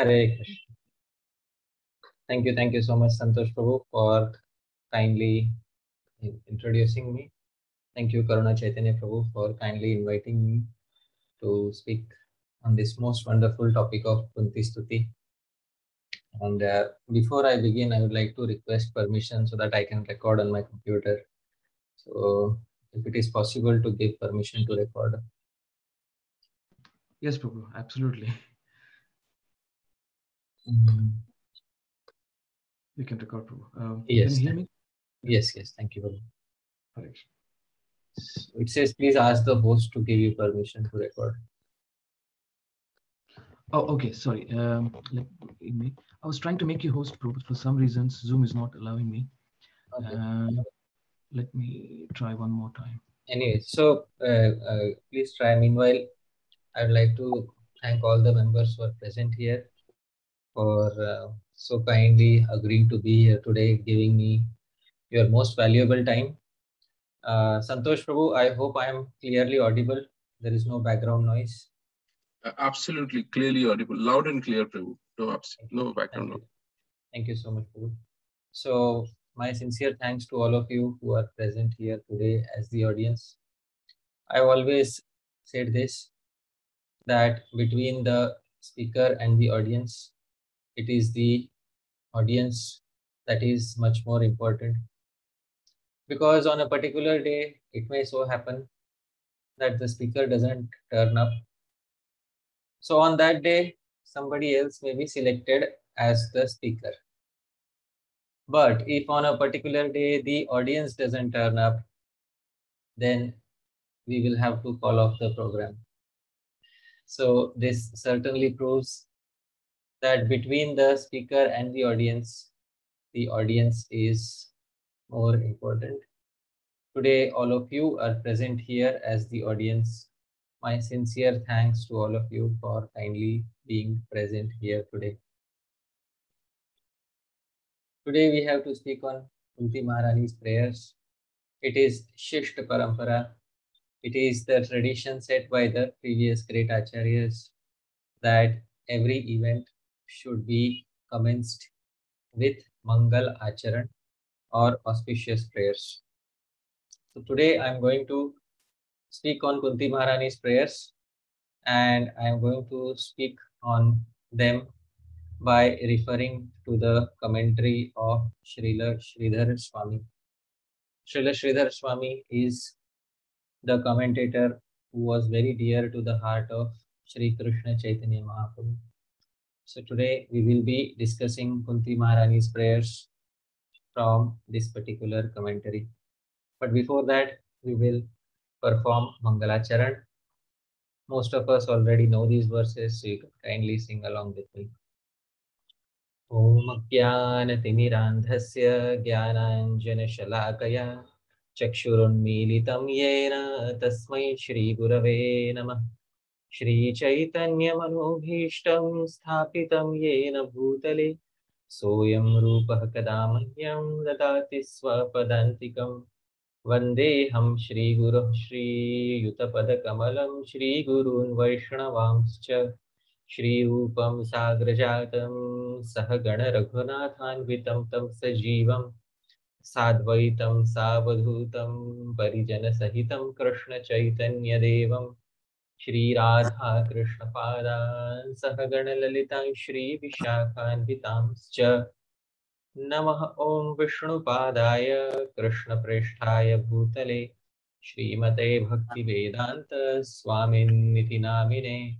Hare Krishna. Thank you, thank you so much, Santosh Prabhu, for kindly introducing me. Thank you, Karuna Chaitanya Prabhu, for kindly inviting me to speak on this most wonderful topic of Kunti Stuti. And uh, before I begin, I would like to request permission so that I can record on my computer. So if it is possible to give permission to record. Yes, Prabhu, absolutely. You can record, Prabhu. Um, Yes, Can you hear me? Yes, yes, thank you. Prabhu. It says, please ask the host to give you permission to record. Oh, okay. Sorry. Um, let me. I was trying to make you host, Prabhu, for some reasons Zoom is not allowing me. Okay. Um, let me try one more time. Anyway, so uh, uh, please try. Meanwhile, I would like to thank all the members who are present here for uh, so kindly agreeing to be here today, giving me your most valuable time. Uh, Santosh Prabhu, I hope I am clearly audible. There is no background noise. Absolutely clearly audible, loud and clear, Prabhu. No, no Thank background. you. Thank you so much, Prabhu. So, my sincere thanks to all of you who are present here today as the audience. I've always said this that between the speaker and the audience, it is the audience that is much more important. Because on a particular day, it may so happen that the speaker doesn't turn up. So, on that day, somebody else may be selected as the speaker. But if on a particular day the audience doesn't turn up, then we will have to call off the program. So this certainly proves that between the speaker and the audience, the audience is more important. Today, all of you are present here as the audience. My sincere thanks to all of you for kindly being present here today. Today we have to speak on Kunti Maharani's prayers. It is Shishta Parampara. It is the tradition set by the previous great acharyas that every event should be commenced with Mangal Acharan or auspicious prayers. So today I am going to speak on Kunti Maharani's prayers and I am going to speak on them by referring to the commentary of Srila Sridhar Swami. Srila Sridhar Swami is the commentator who was very dear to the heart of Sri Krishna Chaitanya Mahaprabhu. So today we will be discussing Kunti Maharani's prayers from this particular commentary. But before that, we will perform Mangalacharan. Most of us already know these verses, so you can kindly sing along with me. ॐ ज्ञानतिमिरान्धस्य ज्ञानाञ्जनशलाकया चक्षुरुन्मीलितं येन तस्मै श्रीगुरवे नमः श्रीचैतन्यमनोभीष्टं स्थापितं येन भूतले। सोऽयं रूपः कदा मह्यं ददाति स्वपदान्तिकं। वन्देऽहं श्रीगुरुः श्रीयुतपदकमलं श्रीगुरून् वैष्णवांश्च। श्रीरूपं साग्रजातं सहगणरघुनाथान्वितं तं सजीवं। साद्वैतं सावधूतं परिजनसहितं कृष्णचैतन्यदेवं श्रीराधाकृष्णपादान् सहगणललितां श्रीविशाखान्वितांश्च। नमः ॐ विष्णुपादाय कृष्णप्रेष्ठाय भूतले। श्रीमते भक्तिवेदान्त स्वामिन्निति नामिने।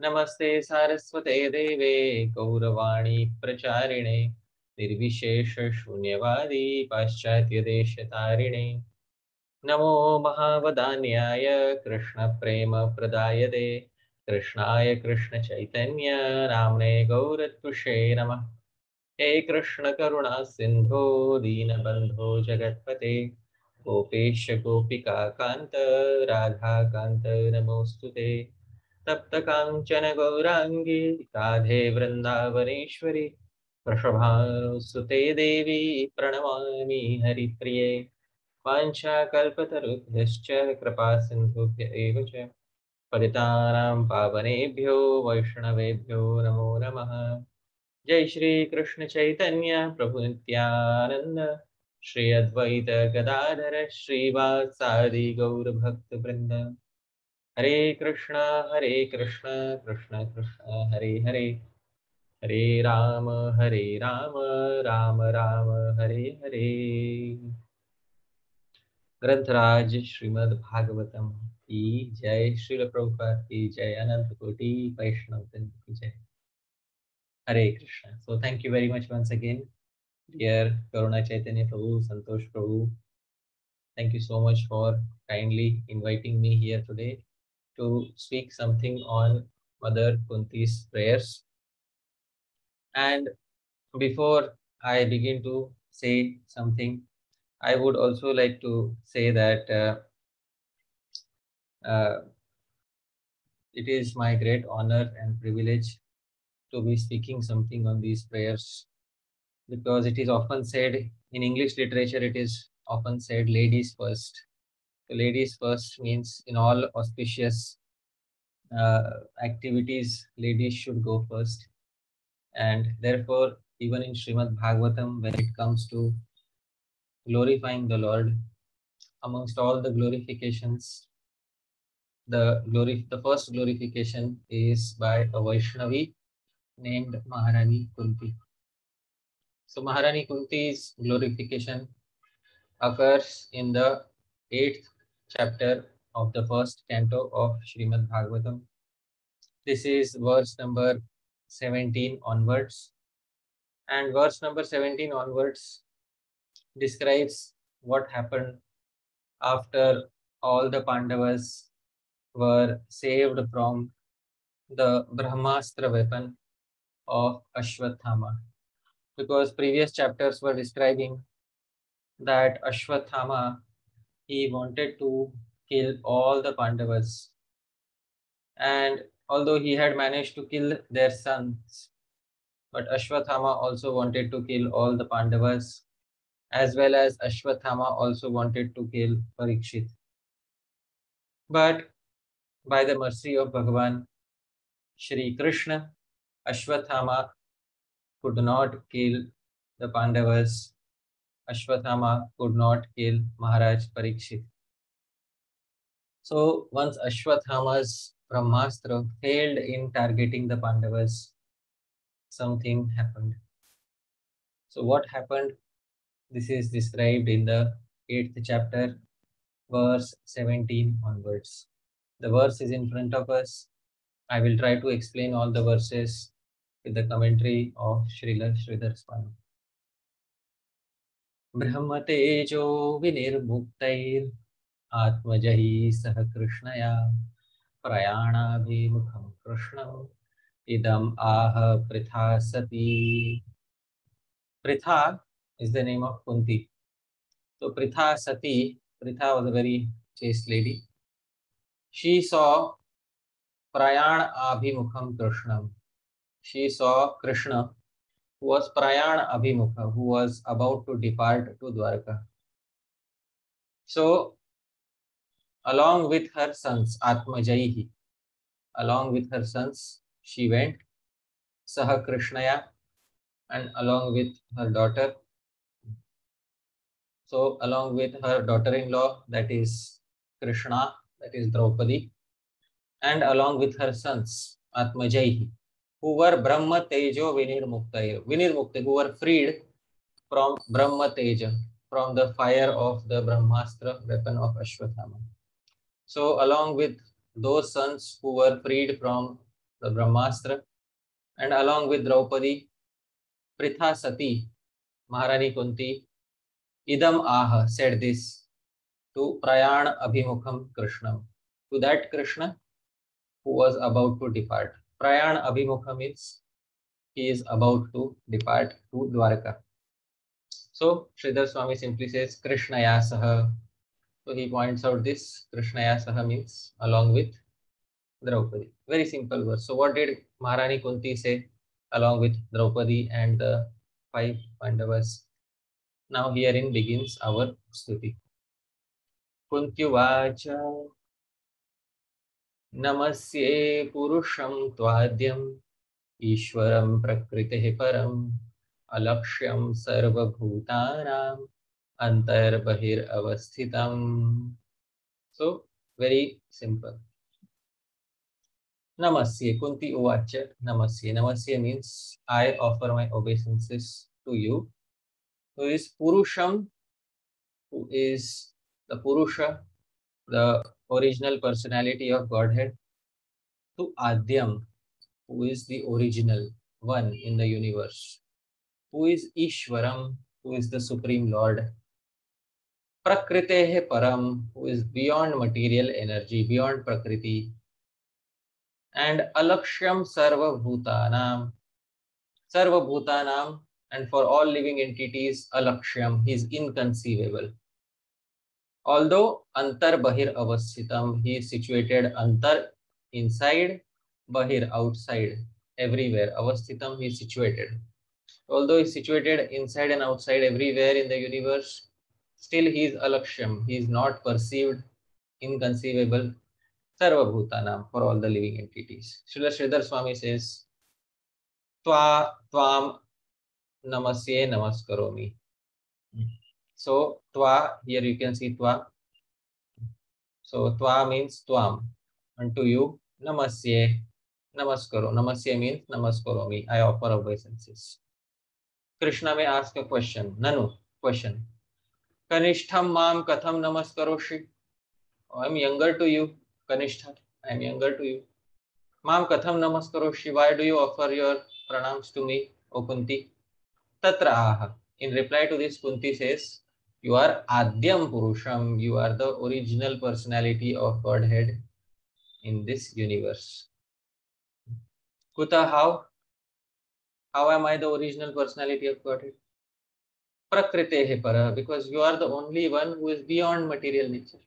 नमस्ते सारस्वते देवे गौरवाणी प्रचारिणे। निर्विशेष शून्यवादी पाश्चात्यदेशतारिणे नमो महावदान्याय कृष्णप्रेमप्रदायते कृष्णाय कृष्णचैतन्य नाम्ने गौरत्वषे नमः। हे कृष्णकरुणा सिन्धो, दीनबन्धो जगत्पते। गोपेश गोपिका कान्त राधाकान्त नमोऽस्तु ते। तप्तकाञ्चन गौराङ्गी, राधे वृन्दावनेश्वरि। वृषभासुते देवी, प्रणमामि हरिप्रिये। वाञ्छाकल्पतरुभ्यश्च कृपासिन्धुभ्य एव च। पतितानां पावनेभ्यो, वैष्णवेभ्यो, नमो नमः। जय श्री कृष्ण चैतन्य, प्रभु नित्यानंद श्री अद्वैत गदाधर श्रीवासादि गौर भक्त वृंद हरे कृष्ण हरे कृष्ण कृष्ण कृष्ण, हरे हरे। हरे राम हरे राम राम राम, हरे हरे। ग्रंथराज श्रीमद् भागवतम की जय श्रील प्रभुपाद की जय अनंत कोटि वैष्णव की जय हरे Krishna so thank you very much once again dear karuna chaitanya prabhu santosh prabhu thank you so much for kindly inviting me here today to speak something on mother kunti's prayers and before i begin to say something i would also like to say that uh, uh, it is my great honor and privilege to be speaking something on these prayers because it is often said in English literature, it is often said ladies first. Ladies first means in all auspicious uh, activities, ladies should go first. And therefore, even in Srimad Bhagavatam, when it comes to glorifying the Lord, amongst all the glorifications, the glory, the first glorification is by a Vaishnavi named Maharani Kunti. So Maharani Kunti's glorification occurs in the eighth chapter of the first canto of Srimad Bhagavatam. This is verse number 17 onwards. And verse number 17 onwards describes what happened after all the Pandavas were saved from the Brahmastra weapon of Ashwathama. Because previous chapters were describing that Ashwathama, he wanted to kill all the Pandavas. And although he had managed to kill their sons, but Ashwathama also wanted to kill all the Pandavas, as well as Ashwathama also wanted to kill Parikshit. But by the mercy of Bhagavan, Shri Krishna, Ashwathama could not kill the Pandavas. Ashwathama could not kill Maharaj Parikshit. So once Ashwathama's Brahmastra failed in targeting the Pandavas, something happened. So what happened? This is described in the 8th chapter, verse 17 onwards. The verse is in front of us. I will try to explain all the verses with the commentary of Srila Sridhar Swami. ब्रह्मतेजो विनिर्मुक्तैर् आत्मजही सह कृष्णया प्रयाणाभिमुखं कृष्णम् idam aha pritha sati pritha is the name of kunti. So pritha sati pritha was a very chaste lady. She saw prayan abhimukham krishnam. She saw krishna who was prayan abhimukha who was about to depart to dwarka. So along with her sons Atma atmajaihi along with her sons she went Saha Krishnaya and along with her daughter. So along with her daughter-in-law that is Krishna, that is Draupadi, and along with her sons Atmajaihi, who were Brahma Tejo Vinir Muktair, Vinir Mukta, who were freed from Brahma Teja, from the fire of the Brahmastra weapon of Ashwathama. So along with those sons who were freed from the Brahmastra, and along with Draupadi, Pritha Sati, Maharani Kunti, Idam Aha said this to Prayan Abhimukham Krishnam, to that Krishna who was about to depart. Prayan Abhimukham means he is about to depart to Dwarka. So Sridhar Swami simply says Krishna Yasaha. So he points out this Krishna Yasaha means along with Draupadi. Very simple verse. So what did Maharani Kunti say along with Draupadi and the five Pandavas? Now herein begins our stuti. Kuntyuvacha Namasye Purusham Tvadyam ईश्वरं प्रकृतिः परम् अलक्ष्यं सर्वभूतानाम् अन्तर्बहिरवस्थितम् So, very simple. Namasye, Kunti Uvacha, Namasye. Namasye means I offer my obeisances to you, who is Purusham, who is the Purusha, the original personality of Godhead, to Adyam, who is the original one in the universe, who is Ishwaram, who is the Supreme Lord, Prakritehe Param, who is beyond material energy, beyond Prakriti, and Alakshyam Sarva Bhutanam, Sarva Bhutanam, and for all living entities, Alakshyam, he is inconceivable. Although Antar Bahir Avasthitam, he is situated Antar inside, Bahir outside, everywhere. Avasthitam, he is situated. Although he is situated inside and outside everywhere in the universe, still he is alakshyam. He is not perceived, inconceivable. Sarva Bhutanam, for all the living entities. Srila Sridhar Swami says, Tva Tvam Namasye Namaskaromi. So Tva, here you can see Tva. So Tva means Tvam. Unto you, Namasye, Namaskaro. Namasye means Namaskaromi. I offer obeisances. Krishna may ask a question. Nanu, question. Kanishtham mam katham namaskaroshi. I am younger to you, Kanishta. I am younger to you. Mam katham namaskaroshi. Why do you offer your pranams to me, O Kunti? Tatra aha. In reply to this, Kunti says, You are Adyam Purusham. You are the original personality of Godhead in this universe. Kuta, how? How am I the original personality of Godhead? Prakritehe para, because you are the only one who is beyond material nature.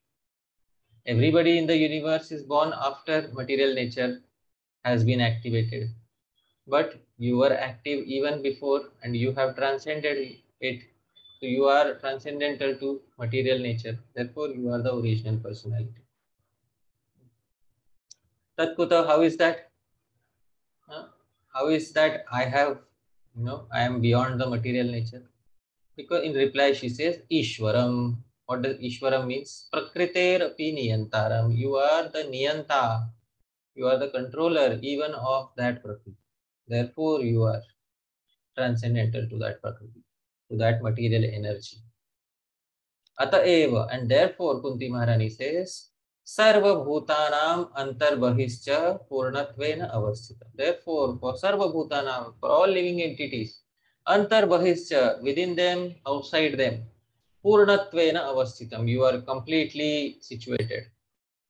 Everybody in the universe is born after material nature has been activated. But you were active even before and you have transcended it. So you are transcendental to material nature. Therefore, you are the original personality. Tatkuta, how is that? Huh? How is that I have, you know, I am beyond the material nature? Because in reply, she says, Ishwaram. What does Ishwaram means? Prakriter api niyantaram. You are the niyanta. You are the controller even of that Prakriti. Therefore, you are transcendental to that Prakriti, to that material energy. Ataeva, and therefore, Kunti Maharani says, Sarva Bhutanam Antarbahishcha Purnatvena Avasthita. Therefore, for Sarva Bhutanam, for all living entities, Antarbahishcha, within them, outside them, Purnatvena Avasthitam. You are completely situated.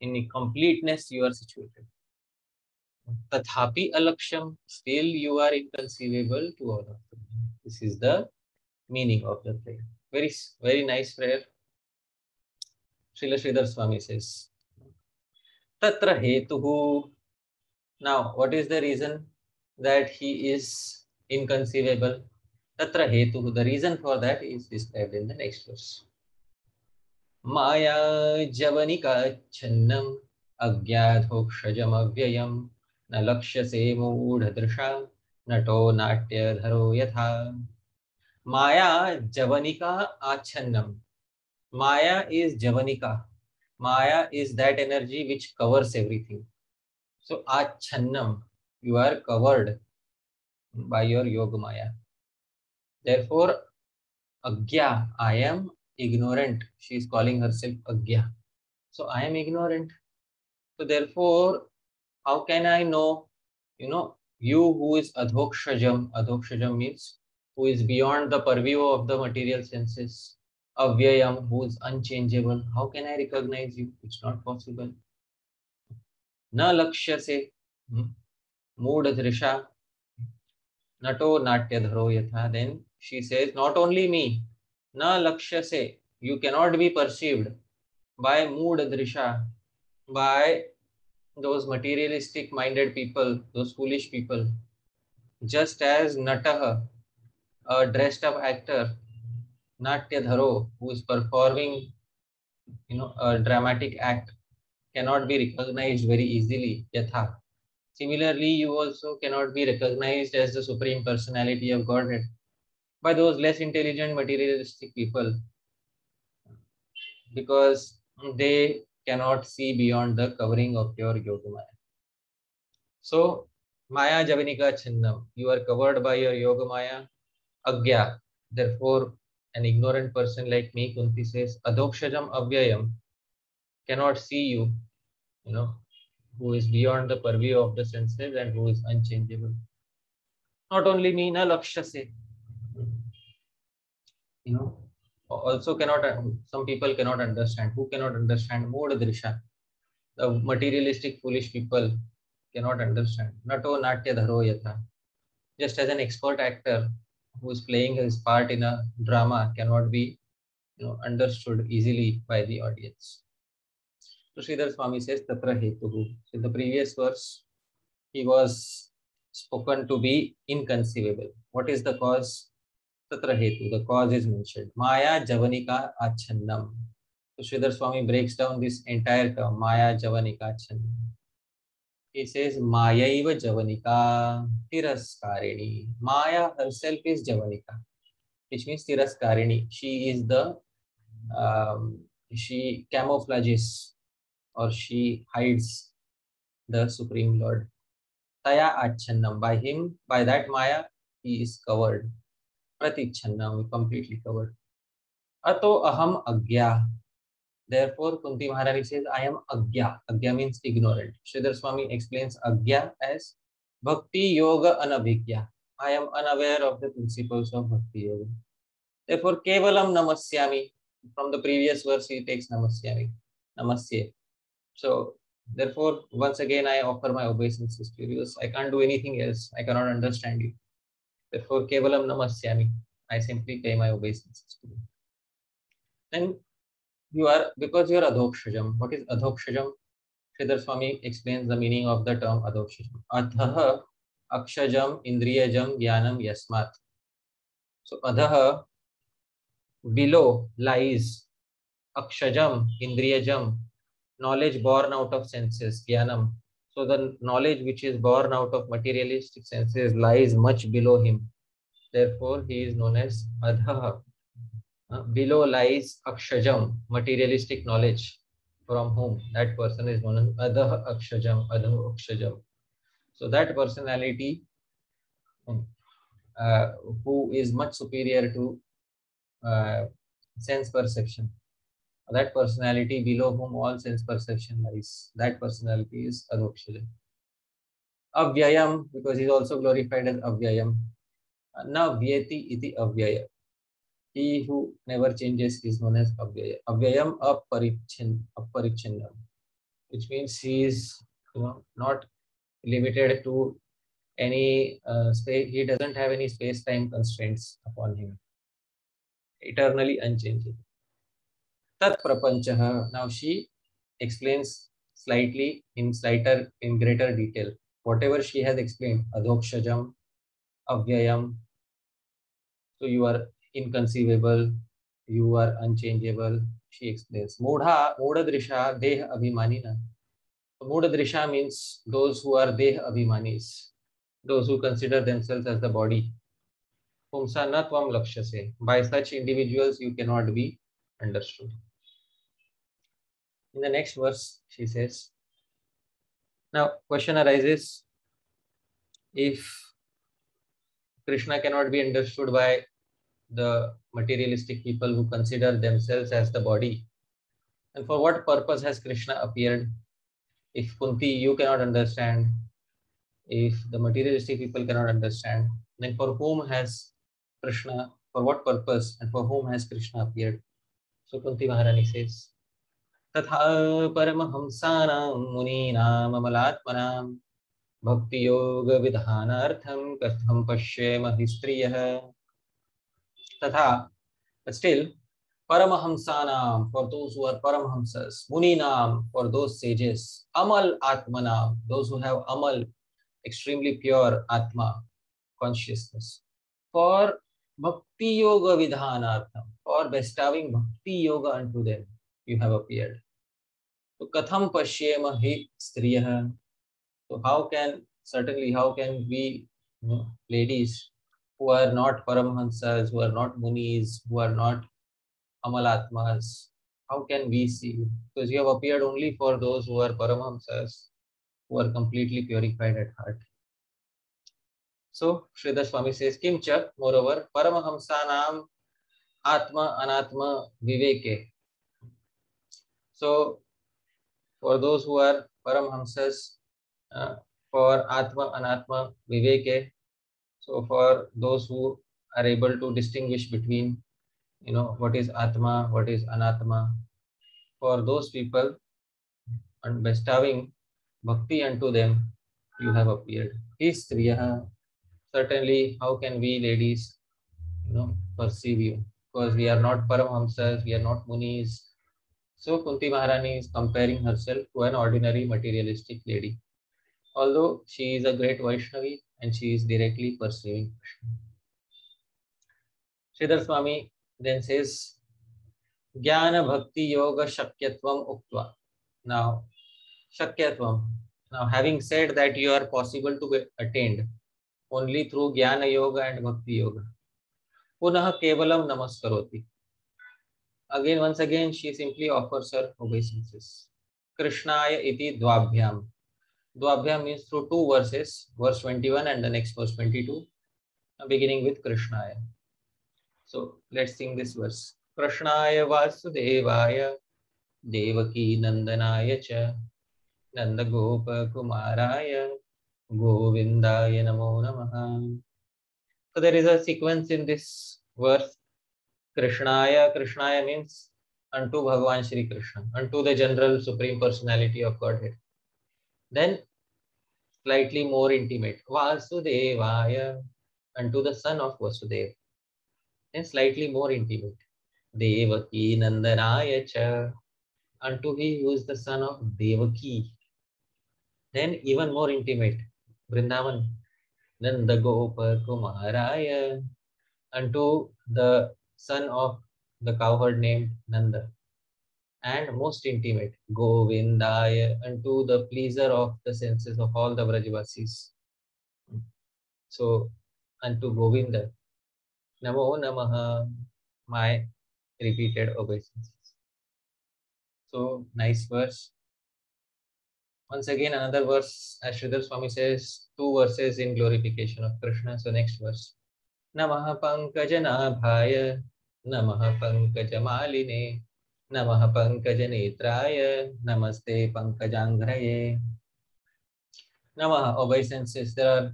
In completeness, you are situated. तथापि अलक्ष्यम still you are inconceivable to all of this is the meaning of the prayer very very nice prayer Srila Sridhar Swami says तत्र हेतु now what is the reason that he is inconceivable तत्र हेतु the reason for that is described in the next verse माया जवनिका छन्नम अज्ञाधोक्षजम अव्ययम् न लक्ष्य से मूढ़ दृशा नटो तो नाट्य धरो यथा। माया जवनिका आच्छन्नम। Maya is जवनिका। Maya is that energy which covers everything so आच्छन्नम you are covered by your Yoga Maya. Therefore अज्ञा I am ignorant she is calling her अज्ञा। So I am ignorant तो therefore how can I know, you know, you who is adhokshajam, adhokshajam means who is beyond the purview of the material senses, avyayam, who is unchangeable, how can I recognize you? It's not possible. Na lakshya se, hmm, mood drisha, nato natyadharo yatha. Then she says, not only me, na lakshya se, you cannot be perceived by mood drisha, by those materialistic minded people, those foolish people, just as Nataha, a dressed up actor, Natya Dharo, who is performing you know, a dramatic act, cannot be recognized very easily, Yatha. Similarly, you also cannot be recognized as the Supreme Personality of Godhead by those less intelligent materialistic people because they cannot see beyond the covering of your Yogamaya. So, Maya Javanika Chinnam, you are covered by your Yogamaya, Agya. Therefore, an ignorant person like me, Kunti says, Adhokshajam Avyayam cannot see you, you know, who is beyond the purview of the senses and who is unchangeable. Not only me, na lakshase. You know, also cannot, uh, some people cannot understand. Who cannot understand? Mood drisha. The materialistic, foolish people cannot understand. Nato natya dharo yatha. Just as an expert actor who is playing his part in a drama cannot be you know, understood easily by the audience. So Sridhar Swami says Tatra Hetuhu. In the previous verse, he was spoken to be inconceivable. What is the cause? Tatra Hetu. The cause is mentioned. Maya Javanika Achannam. So Sridhar Swami breaks down this entire term, Maya Javanika Achannam. He says Mayaiva Javanika Tiraskarini. Maya herself is Javanika, which means Tiraskarini. She is the um, she camouflages or she hides the Supreme Lord. Taya Achannam. By him, by that Maya, he is covered. Completely covered अतो अहम अज्ञा। Therefore Kunti maharani says I am अज्ञा. अज्ञा means ignorant Sridhar Swami explains अज्ञा as bhakti, yoga, अनभिज्ञा। I am unaware of the principles of bhakti, yoga. Therefore Kavalam नमस्यामि। From the previous verse he takes नमस्यामि। नमस्ये। So therefore once again I offer my obeisances to you I can't do anything else I can not understand you Therefore, kevalam namasyami. I simply pay my obeisances to you. Then you are, because you are adhokshajam. What is adhokshajam? Sridhar Swami explains the meaning of the term adhokshajam. Adhaha akshajam indriyajam jnanam yasmat. So adhaha, below lies akshajam indriyajam, knowledge born out of senses, jnanam. So the knowledge which is born out of materialistic senses lies much below him. Therefore, he is known as adhaha. Uh, below lies akshajam, materialistic knowledge, from whom that person is known as adha akshajam, adha akshajam. So that personality uh, who is much superior to uh, sense perception, that personality below whom all sense perception lies, that personality is adhokshajam. Avyayam, because he is also glorified as Avyayam. Na vyeti iti avyaya he who never changes is known as avyaya. Avyayam aparichin, aparichinnam, which means he is you know, not limited to any uh, space. He doesn't have any space-time constraints upon him. Eternally unchanging. Tat. Now she explains slightly in slighter, in greater detail. Whatever she has explained, adhokshajam, avyayam. So you are inconceivable, you are unchangeable, she explains. Mudha, Mudha Deh Abhimanina. So, Mudha means those who are Deh Abhimanis, those who consider themselves as the body. Pumsa na tvam lakshase. By such individuals, you cannot be understood. In the next verse, she says, now question arises, if Krishna cannot be understood by the materialistic people who consider themselves as the body. And for what purpose has Krishna appeared? If Kunti, you cannot understand, if the materialistic people cannot understand, then for whom has Krishna, for what purpose and for whom has Krishna appeared? So Kunti Maharani says, तथा परमहंसानां मुनीनां अमलात्मनां भक्तियोगविधानार्थं कथं पश्येम हि स्त्रियः Tatha, but still, Paramahamsanam for those who are Paramahamsas, Muninam for those sages, Amal Atmanam, those who have Amal, extremely pure Atma, consciousness. For Bhakti Yoga Vidhanartham, for bestowing Bhakti Yoga unto them, you have appeared. So Katham Pashyema Hi Striyaha. So how can certainly how can we you know, ladies who are not Paramhansas, who are not Munis, who are not Amalatmas, how can we see? Because you have appeared only for those who are Paramhamsas, who are completely purified at heart. So Sridhar Swami says, Kimcha, moreover, Paramahamsanam Atma Anatma Viveke. So for those who are Paramhamsas, uh, for Atma Anatma Viveke, so for those who are able to distinguish between, you know, what is Atma, what is Anatma, for those people and bestowing bhakti unto them, you have appeared. Is Striyaha certainly how can we ladies you know perceive you because we are not paramhamsas we are not munis so kunti maharani is comparing herself to an ordinary materialistic lady although she is a great vaishnavi and she is directly pursuing krishna Sridhar Swami then says Jnana Bhakti Yoga Shakyatvam Uktva. Now, Shakyatvam. Now, having said that you are possible to be attained, only through Jnana Yoga and Bhakti Yoga. पुनः केवलम नमस्कार again once again she simply offers her obeisances कृष्णाय इति द्वाभ्याम द्वाभ्याम means through two verses verse 21 and the next verse 22 beginning with कृष्णाय so let's sing this verse कृष्णाय वासुदेवाय देवकी नंदनाय च नंदगोप कुमाराय गोविंदाय नमो नमः So there is a sequence in this verse. Krishnaya, Krishnaya means unto Bhagavan Shri Krishna, unto the general supreme personality of Godhead. Then slightly more intimate, Vasudevaya, unto the son of Vasudeva. Then slightly more intimate, Devaki Nandanaya cha, unto he who is the son of Devaki. Then even more intimate, Vrindavan, Nanda Gopa Kumaraya, unto the son of the cowherd named Nanda. And most intimate, Govindaya, unto the pleaser of the senses of all the Vrajavasis. So, unto Govinda, Namo Namaha, my repeated obeisances. So, nice verse. Once again, another verse, as Sridhar Swami says, two verses in glorification of Krishna. So next verse. Namaha Pankajanaabhaya, Namaha Pankajamaline, Namaha Pankajanetraya, Namaste Pankajangraye. Namaha, obeisances. There are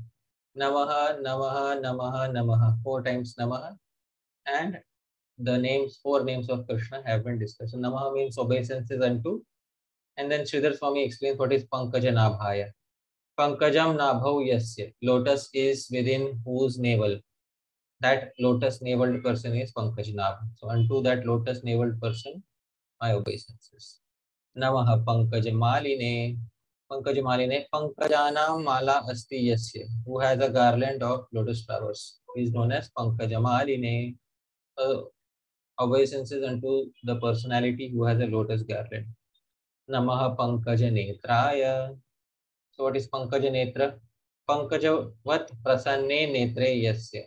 Namaha, Namaha, Namaha, Namaha, four times Namaha. And the names, four names of Krishna have been discussed. So Namaha means obeisances unto and then Sridhar Swami explains what is Pankaja Nabhaya. Pankajam Nabhav Yasya. Lotus is within whose navel. That lotus naveled person is Pankaj Nabh. So unto that lotus naveled person, my obeisances. Namaha Pankaja Maline. Pankaja Maline. Pankajanam Mala Asti Yasya. Who has a garland of lotus flowers. Is known as Pankaja Maline. Uh, obeisances unto the personality who has a lotus garland. Namaha Pankaja Netraya. So what is Pankaja Netra? Pankaja what prasanne netre yasya.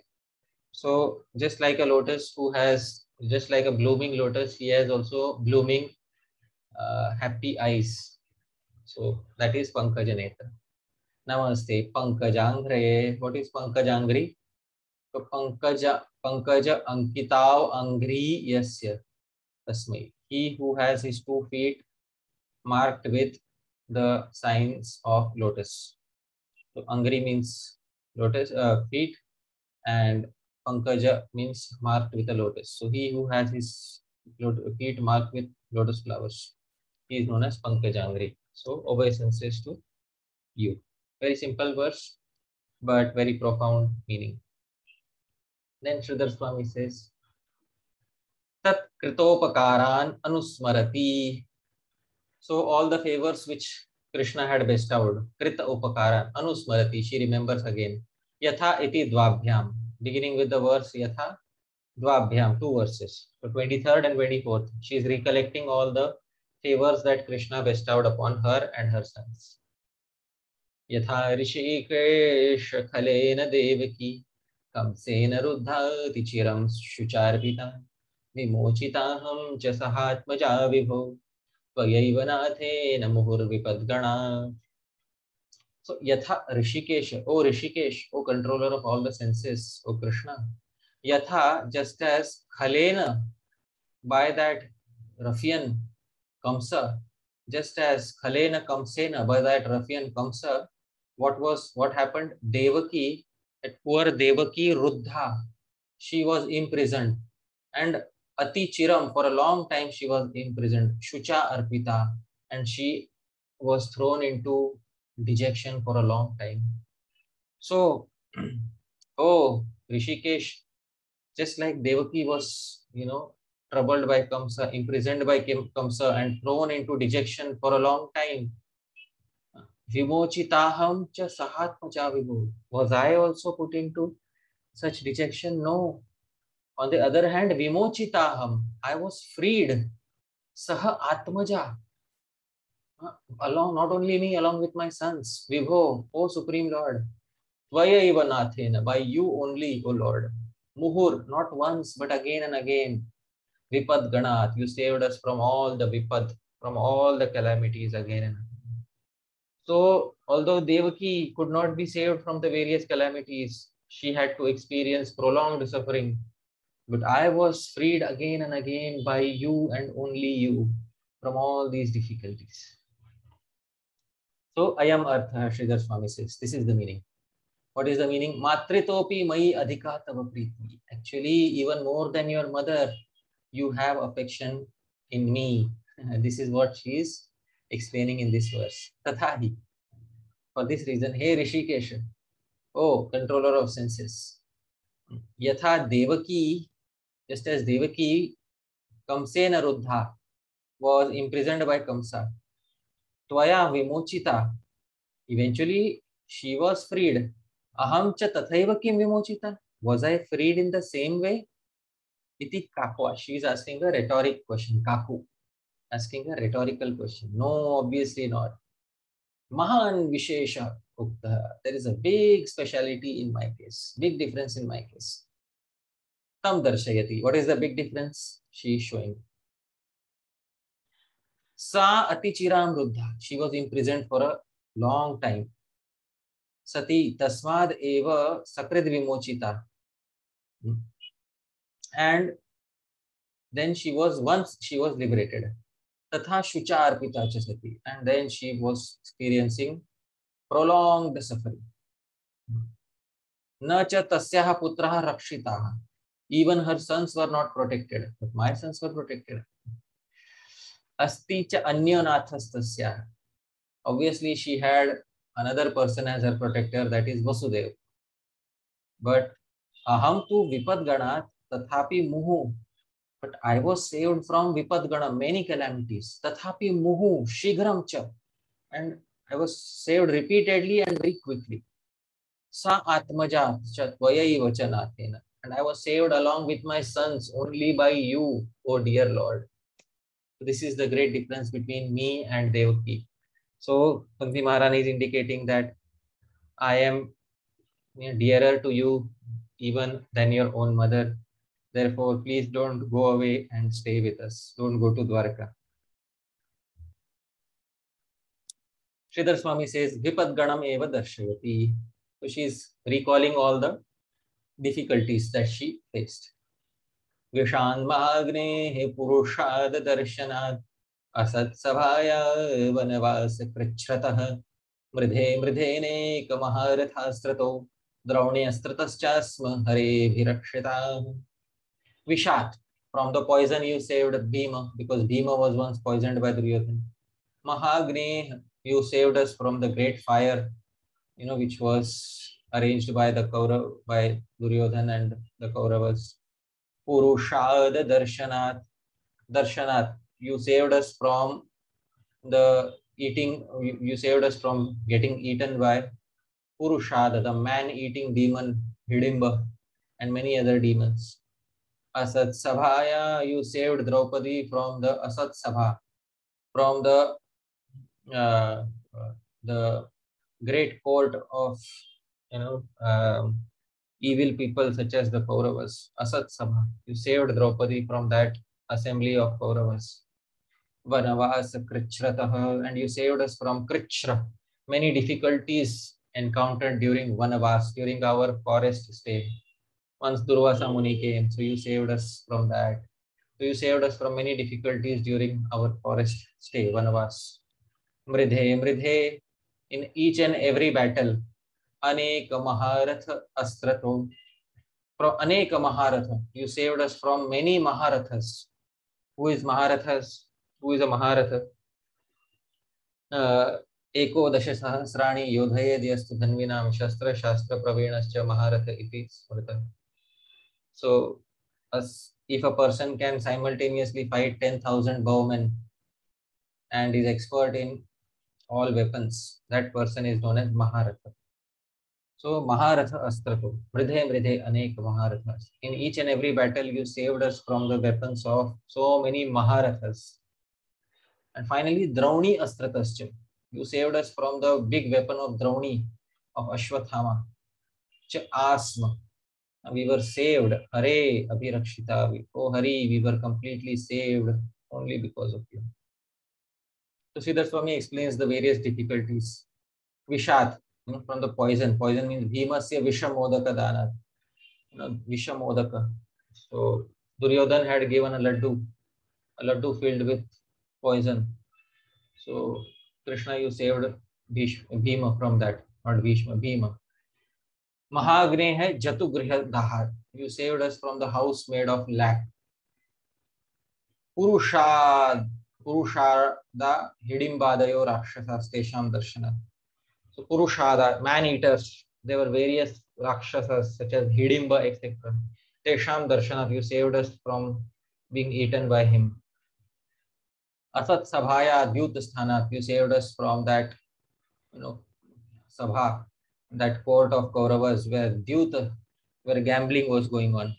So just like a lotus who has, just like a blooming lotus, he has also blooming uh, happy eyes. So that is Pankaja Netra. Namaste Pankajangre. What is Pankajangri? So Pankaja, Pankaja Ankitav Angri Yasya. Tasmai. He who has his two feet marked with the signs of lotus. So Angri means lotus uh, feet and Pankaja means marked with a lotus. So he who has his feet marked with lotus flowers, he is known as Pankajangri. So obeisances to you. Very simple verse, but very profound meaning. Then Sridhar Swami says, Tat Kritopakaran Anusmarati so all the favors which Krishna had bestowed, Krita Upakara, Anusmarati, she remembers again. Yatha iti dvabhyam, beginning with the verse Yatha dvabhyam, two verses. So 23rd and 24th, she is recollecting all the favors that Krishna bestowed upon her and her sons. यथा ऋषिकेश खलेन देवकी कंसेन रुद्धाति चिरं शुचार्पिता विमोचिताहं च सहात्मजा विभो So Yatha Rishikesh, O Rishikesh, O controller of all the senses, O Krishna. Yatha, just as Khalena, by that ruffian Kamsa, just as Khalena Kamsena, by that ruffian Kamsa, what was what happened? Devaki, that poor Devaki Ruddha, she was imprisoned. And Ati Chiram, for a long time she was imprisoned. Shucha Arpita, and she was thrown into dejection for a long time. So, oh, Rishikesh, just like Devaki was, you know, troubled by Kamsa, imprisoned by Kamsa, and thrown into dejection for a long time. Vimochitaham cha sahatmacha vibhu. Was I also put into such dejection? No. On the other hand, Vimochitaham, I was freed. Saha Atmaja, uh, along not only me, along with my sons. Vibho, O Supreme Lord. By you only, O Lord. Muhur, not once, but again and again. Vipad Ganat, you saved us from all the Vipad, from all the calamities again and again. So, although Devaki could not be saved from the various calamities, she had to experience prolonged suffering. But I was freed again and again by you and only you from all these difficulties. So I am Artha, uh, Sridhar Swami says, this is the meaning. What is the meaning? Matritopi mai adhika priti. Actually, even more than your mother, you have affection in me. this is what she is explaining in this verse. Tathahi. For this reason, hey Rishikesh, oh controller of senses. Yatha Devaki, just as Devaki, Kamsena Ruddha was imprisoned by Kamsa. Tvaya Vimochita. Eventually, she was freed. Aham cha vimochita. Was I freed in the same way? Iti kakwa. She is asking a rhetoric question. Kaku. Asking a rhetorical question. No, obviously not. Mahan Vishesha Ukta. There is a big speciality in my case. Big difference in my case. Tam Darshayati. What is the big difference? She is showing. Sa Atichiram Ruddha. She was imprisoned for a long time. Sati Tasmad Eva Sakrid Vimochita. And then she was, once she was liberated. Tatha Shucha Arpita Sati. And then she was experiencing prolonged suffering. Na cha tasyaha putraha rakshitaha. Even her sons were not protected, but my sons were protected. Asti cha anyanathastasya. Obviously, she had another person as her protector, that is Vasudev. But aham tu vipadganat tathapi muhu. But I was saved from vipadgana, many calamities. Tathapi muhu shigram cha. And I was saved repeatedly and very quickly. Sa atmaja cha tvayaiva chanathena. And I was saved along with my sons only by you, O dear Lord. This is the great difference between me and Devaki. So Kunti Maharani is indicating that I am dearer to you even than your own mother. Therefore, please don't go away and stay with us. Don't go to Dwarka. Sridhar Swami says, Vipad Ganam Eva Darshayati. So is recalling all the difficulties that she faced. विषान्माग्नेः पुरुषाददर्शनात् असत्सभाया वनवासकृच्छ्रतः मृधे मृधेनेकमहारथास्त्रतो द्रौण्यस्त्रतश्चास्म हरेभिरक्षिताः Vishat, from the poison you saved Bhima, because Bhima was once poisoned by Duryodhana. Mahagni, you saved us from the great fire, you know, which was arranged by the Kaurav, by Duryodhana and the Kauravas. Purushad Darshanat. Darshanat, you saved us from the eating, you saved us from getting eaten by Purushada, the man-eating demon Hidimba, and many other demons. Asat Sabhaya, you saved Draupadi from the Asat Sabha, from the uh, the great court of you know um, evil people such as the Kauravas, Asat Sabha. You saved Draupadi from that assembly of Kauravas. Vanavas Krichrataha, and you saved us from Krichra, many difficulties encountered during Vanavas, during our forest stay. Once Durvasa Muni came, so you saved us from that. So you saved us from many difficulties during our forest stay, Vanavas. Mridhe, Mridhe, in each and every battle, अनेक महारथ अस्त्रतो। From अनेक महारथ। You saved us from many महारथस। Who is महारथस? Who is a महारथ? एको दश सहस्राणि योधये दियस्तु धन्विनाम शस्त्र शास्त्र प्रवीणश्च महारथ इति स्मृत। So as if a person can simultaneously fight 10000 bowmen and is expert in all weapons that person is known as Maharatha so maharatha astrato mridhe mridhe anek maharathas in each and every battle you saved us from the weapons of so many maharathas and finally drauni astratascha you saved us from the big weapon of Drauni, of Ashwathama. Ch asma. We were saved. Hare Abhirakshita. Oh Hari, we were completely saved only because of you. So Sridhar Swami explains the various difficulties. Vishat, from the poison. Poison means Bhimasya Vishamodaka Dana. You know, Vishamodaka. So Duryodhan had given a laddu, a laddu filled with poison. So Krishna, you saved Bhima from that, not Bhishma, Bhima. Mahagni hai Jatu Dahar. You saved us from the house made of lac. Purushad, Purushada Hidimbadayo Rakshasas Tesham Darshana. So Purushada, man-eaters, there were various Rakshasas such as Hidimba, etc. Tesham Darshana, you saved us from being eaten by him. Asat Sabhaya Dyut Sthanat, you saved us from that, you know, Sabha, that court of Kauravas where Dyut, where gambling was going on.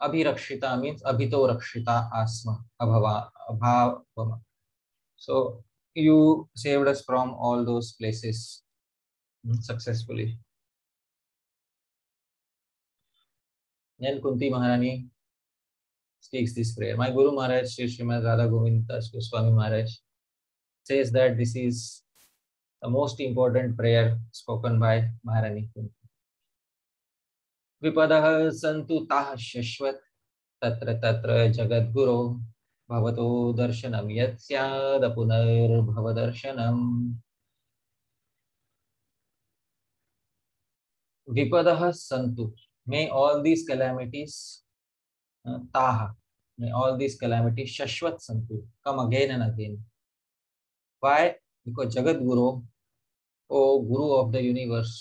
Abhirakshita means Abhito Rakshita Asma, Abhava, Abhavama. So you saved us from all those places successfully. Then Kunti Maharani speaks this prayer. My Guru Maharaj, Sri Srimad Radha Govind Das Goswami Maharaj, says that this is the most important prayer spoken by Maharani Kunti. विपदः सन्तु ताः शश्वत् तत्र तत्र जगद्गुरो भवतो दर्शनं यत् स्यादपुनर्भवदर्शनम् विपदः सन्तु। मे all these कलामिटीस् ताः। मे all these कलामिटीस् शश्वत सन्तु। Come again and again why because Jagat Guru O guru of the universe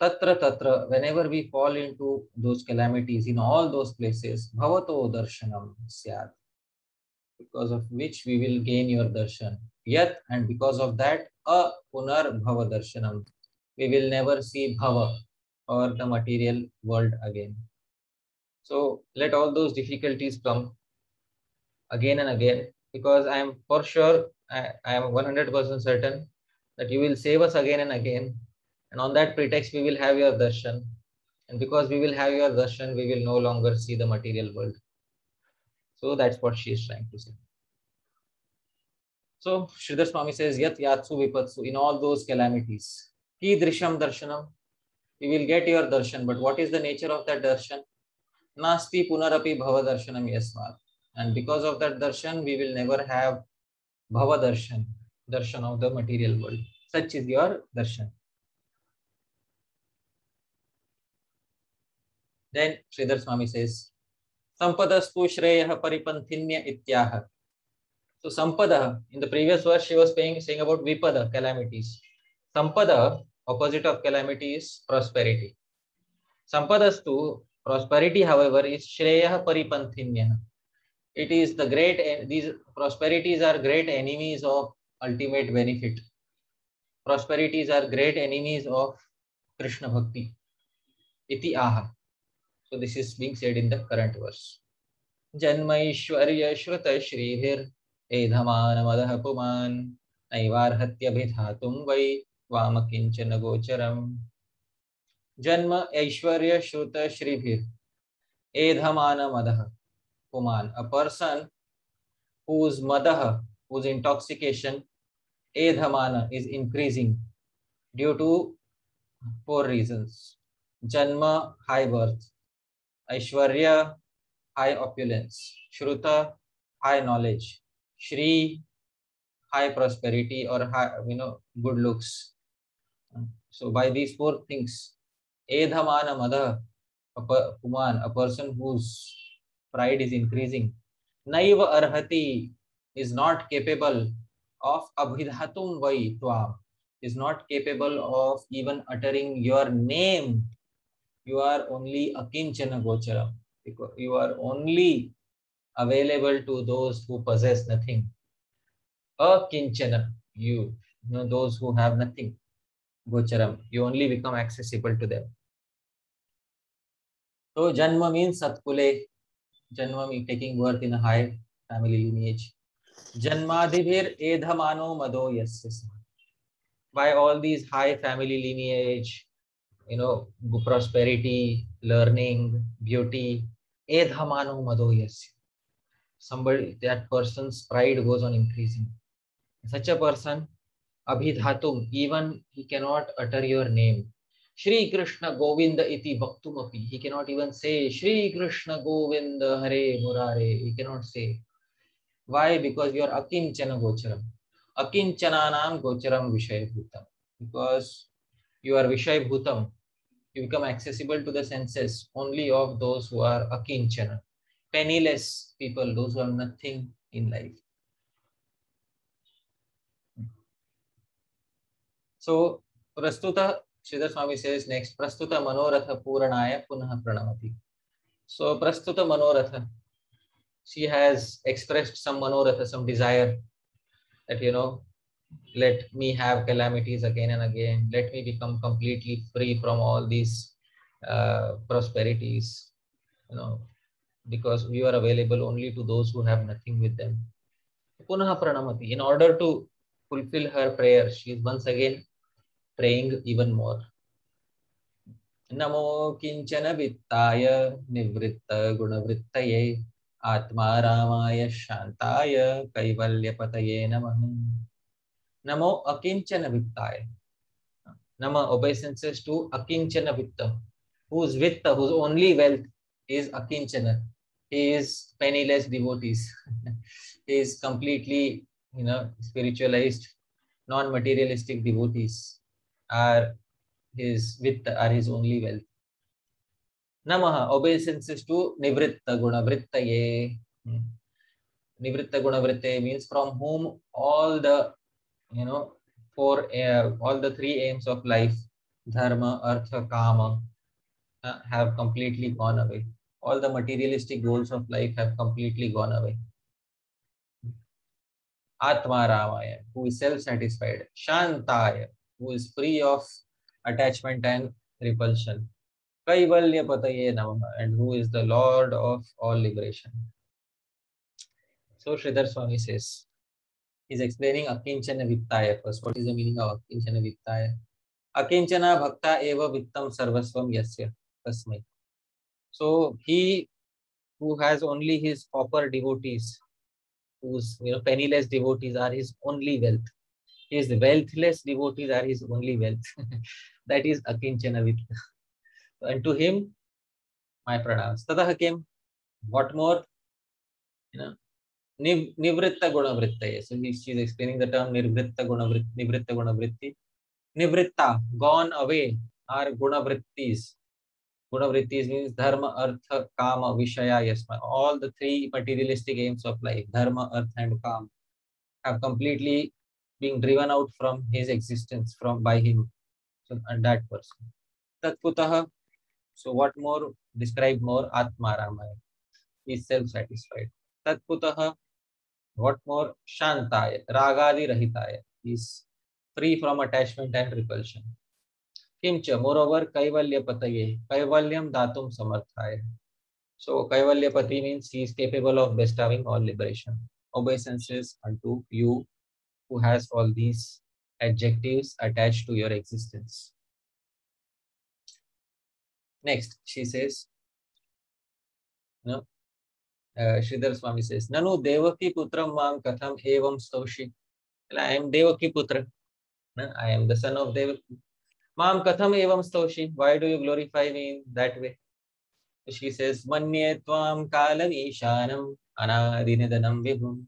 तत्र तत्र whenever we fall in to those calamities in all those places भवतो दर्शनम सियाद because of which we will gain your darshan yet and because of that a punar bhava darshanam we will never see bhava or the material world again. So let all those difficulties come again and again because I am for sure, I, I am 100% certain that you will save us again and again. And on that pretext, we will have your darshan. And because we will have your darshan, we will no longer see the material world. So that's what she is trying to say. So Sridhar Swami says, Yat Yatsu Vipatsu, in all those calamities, Ki Drisham Darshanam, You will get your darshan. But what is the nature of that darshan? Nasti punarapi bhava darshanam yasmat. And because of that darshan, we will never have bhava darshan, darshan of the material world. Such is your darshan. Then Sridhar Swami says, संपदस्तु श्रेय परिपंथिन्य इत्याह। So संपद in the previous verse she was paying saying about विपद calamities संपद opposite of calamity is prosperity संपदस्तु prosperity however is श्रेय परिपंथिन्य it is the great these prosperities are great enemies of ultimate benefit prosperities are great enemies of Krishna bhakti इति आह। So this is being said in the current verse. Shrihir Edhaman Madha Puman Naivarhatya Bhidhatum Vai त्वाम किंचन गोचरम जन्म ऐश्वर्य श्रुत श्रीभिर एधमान मदह puman a person whose madah whose intoxication edhamana is increasing due to four reasons janma high birth aishwarya high opulence. Shruta high knowledge. Shri high prosperity or high you know good looks. So by these four things edhamana mada a, a person whose pride is increasing naiva arhati is not capable of abhidhatum vai tvam is not capable of even uttering your name you are only akinchana gocharam you are only available to those who possess nothing. Akinchana you, you know those who have nothing. Gocharam you only become accessible to them. So janma means satkule. Janma means taking birth in a high family lineage. Janmadivir edhamano mado yasya by all these high family lineage you know prosperity learning beauty edhamano mado yasya somebody that person's pride goes on increasing such a person abhidhatum even he cannot utter your name Shri Krishna Govinda iti bhaktumapi. He cannot even say Shri Krishna Govinda Hare Murare. He cannot say. Why? Because you are akinchana gocharam. Akinchananam gocharam vishaya bhutam. Because you are vishaya bhutam. You become accessible to the senses only of those who are akinchana. Penniless people, those who have nothing in life. So, Prastuta Sridhar Swami says next, Prastuta Manoratha Puranaya Punah Pranamati. So Prastuta Manoratha, she has expressed some Manoratha, some desire that, you know, let me have calamities again and again. Let me become completely free from all these uh, prosperities, you know, because we are available only to those who have nothing with them. Punah Pranamati. In order to fulfill her prayer, she is once again praying even more. Namo kinchana vittaya nivritta gunavrittaye atma ramaya shantaya kaivalya namah. Namo akinchana vittaya. Nama obeisances to akinchana vitta, whose vitta, whose only wealth is akinchana. He is penniless devotees. he is completely, you know, spiritualized, non-materialistic devotees are his with are his only wealth. Namaha obeisances to Nivritta Guna Vrittaye. Nivritta Guna Vrittaye means from whom all the you know for uh, all the three aims of life, dharma, artha, kama, uh, have completely gone away. All the materialistic goals of life have completely gone away. Atma Ramaya, who is self-satisfied. Shantaya, who is free of attachment and repulsion. Kaivalya Pataye Namaha, and who is the Lord of all liberation. So Sridhar Swami says, he's explaining Akinchana Vittaya first. What is the meaning of Akinchana Vittaya? Akinchana Bhakta Eva Vittam Sarvasvam Yasya Tasmai. So he who has only his proper devotees, whose you know penniless devotees are his only wealth his wealthless devotees are his only wealth. that is Akinchana Vitta. And to him, my pranams. Tadaha came, what more? You know, Niv, Nivritta Guna So she is explaining the term Nivritta Guna Vritti. Nivritta Guna Vritti. Nivritta, gone away, are Guna Vrittis. Guna Vrittis means Dharma, Artha, Kama, Vishaya, Yasma. All the three materialistic aims of life, Dharma, Artha, and Kama, have completely being driven out from his existence from by him so and that person tatputah so what more describe more atma ramaya he is self satisfied tatputah what more shantaya ragadi rahitaya is free from attachment and repulsion kimcha moreover kaivalya pataye kaivalyam datum samarthaya so kaivalya pati means he is capable of bestowing all liberation obeisances unto you who has all these adjectives attached to your existence. Next, she says, no, uh, Sridhar Swami says, Nanu Devaki Putram Mam Katham Evam Staushi. I am Devaki Putra. I am the son of Devaki. Mam Katham Evam Stoshi. Why do you glorify me in that way? She says, Manye Tvam Kalam Ishanam Anadinidanam Vibhum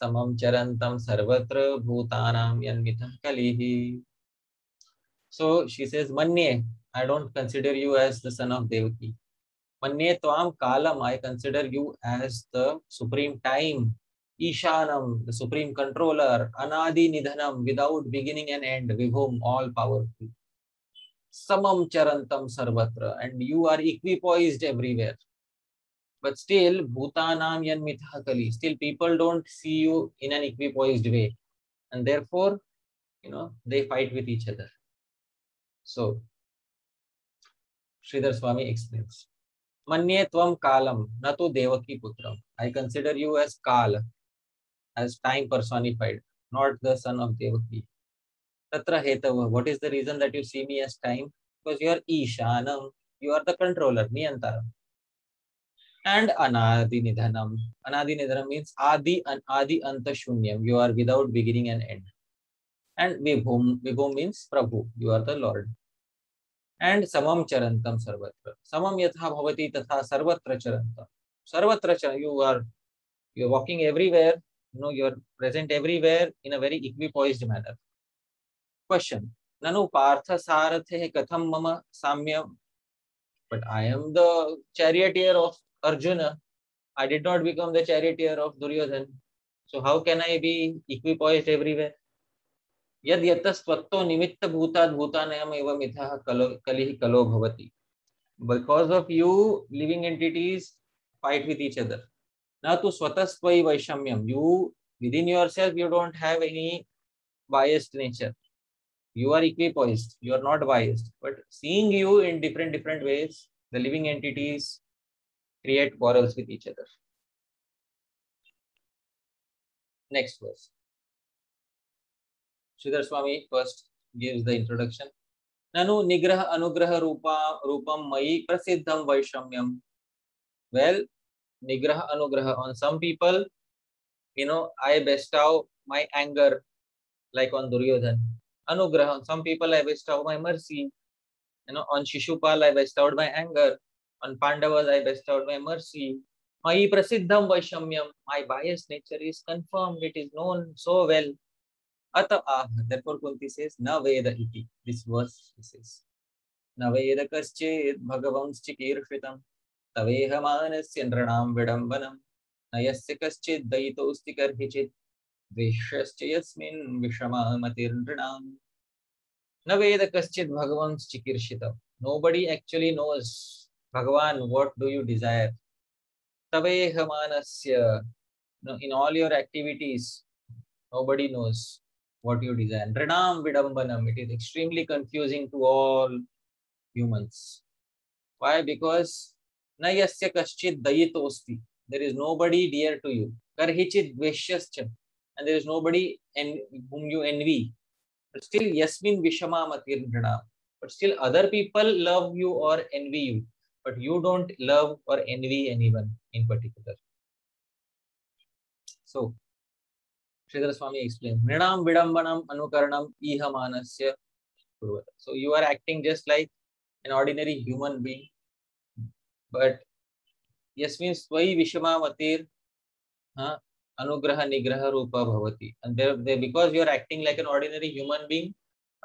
Samam Charantam Sarvatra Bhutanam Yanmitham Kalihi. So she says, Manye, I don't consider you as the son of Devaki. Manye Tvam Kalam, I consider you as the supreme time. Ishanam, the supreme controller. Anadi Nidhanam, without beginning and end, Vibhum, all powerful. Samam Charantam Sarvatra, and you are equipoised everywhere. But still, Bhutanam Yanmitha Kali, still people don't see you in an equipoised way. And therefore, you know, they fight with each other. So, Sridhar Swami explains. Manye Tvam Kalam, Natu Devaki Putram. I consider you as Kala, as time personified, not the son of Devaki. Tatra Hetava. What is the reason that you see me as time? Because you are Ishanam, you are the controller, Niyantaram. And Anadi Nidhanam. Anadi Nidhanam means Adi and Adi Anta Shunyam. You are without beginning and end. And Vibhum, Vibhum means Prabhu, you are the Lord. And Samam Charantam Sarvatra. Samam Yatha Bhavati Tatha Sarvatra Charantam. Sarvatra Charantam, you are you are walking everywhere, you know, you are present everywhere in a very equipoised manner. Question. Nanu Partha Sarathe Katham Mama Samyam. But I am the charioteer of Arjuna. I did not become the charioteer of Duryodhan. So how can I be equipoised everywhere? यदस्तो निमित्त भूता भूतानयम एवं इध कलो, कलि कलो भवती। Because of you living entities fight with each other न तो स्वतस्वी वैषम्यम। You within yourself you don't have any biased nature you are equipoised you are not biased but seeing you in different different ways the living entities create quarrels with each other next verse Sridhar Swami first gives the introduction. Nanu nigraha anugraha rupa rupam mai prasiddham vaishamyam. Well, nigraha anugraha on some people, you know, I bestow my anger like on Duryodhan. Anugraha on some people I bestow my mercy. You know, on Shishupal I bestowed my anger. On Pandavas I bestowed my mercy. Mai prasiddham vaishamyam. My biased nature is confirmed. It is known so well. अत आह therefore Kunti says, न वेद इति, this verse says. न वेद कर्चे भगवंस चिकीर्षितम् तवेह मानस्य नृणाम विडम्बनम्, न यस्य कर्चे दयितोऽस्ति कर्हिचित् द्वेष्यश्च यस्मिन् विषमा मतिर् न वेद कर्चे भगवंस चिकीर्षितम् nobody actually knows, Bhagavan, what do you desire? तवेह मानस्य in all your activities, nobody knows. What you desire. Ranam Vidambanam. It is extremely confusing to all humans. Why? Because Nayasya Kaschit Dayitosti. There is nobody dear to you. Karhichit Veshyascha. And there is nobody en- whom you envy. But still, Yasmin Vishama Matir Ranam. But still, other people love you or envy you. But you don't love or envy anyone in particular. So, Sridhar Swami Vidambanam Anukaranam Iha Manasya. So you are acting just like an ordinary human being. But yes means Svai Vishama Matir huh, Anugraha Nigraha Rupa Bhavati. And there, there, because you are acting like an ordinary human being,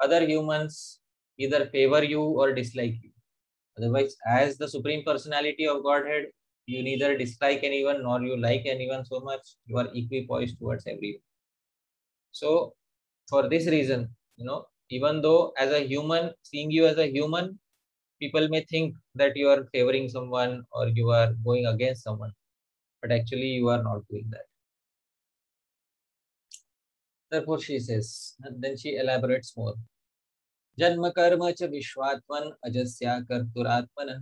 other humans either favor you or dislike you. Otherwise, as the Supreme Personality of Godhead, you neither dislike anyone nor you like anyone so much. You are equipoised towards everyone. So for this reason, you know, even though as a human, seeing you as a human, people may think that you are favoring someone or you are going against someone, but actually you are not doing that. Therefore, she says, and then she elaborates more. Janma karma cha vishwatman ajasya karturatmanah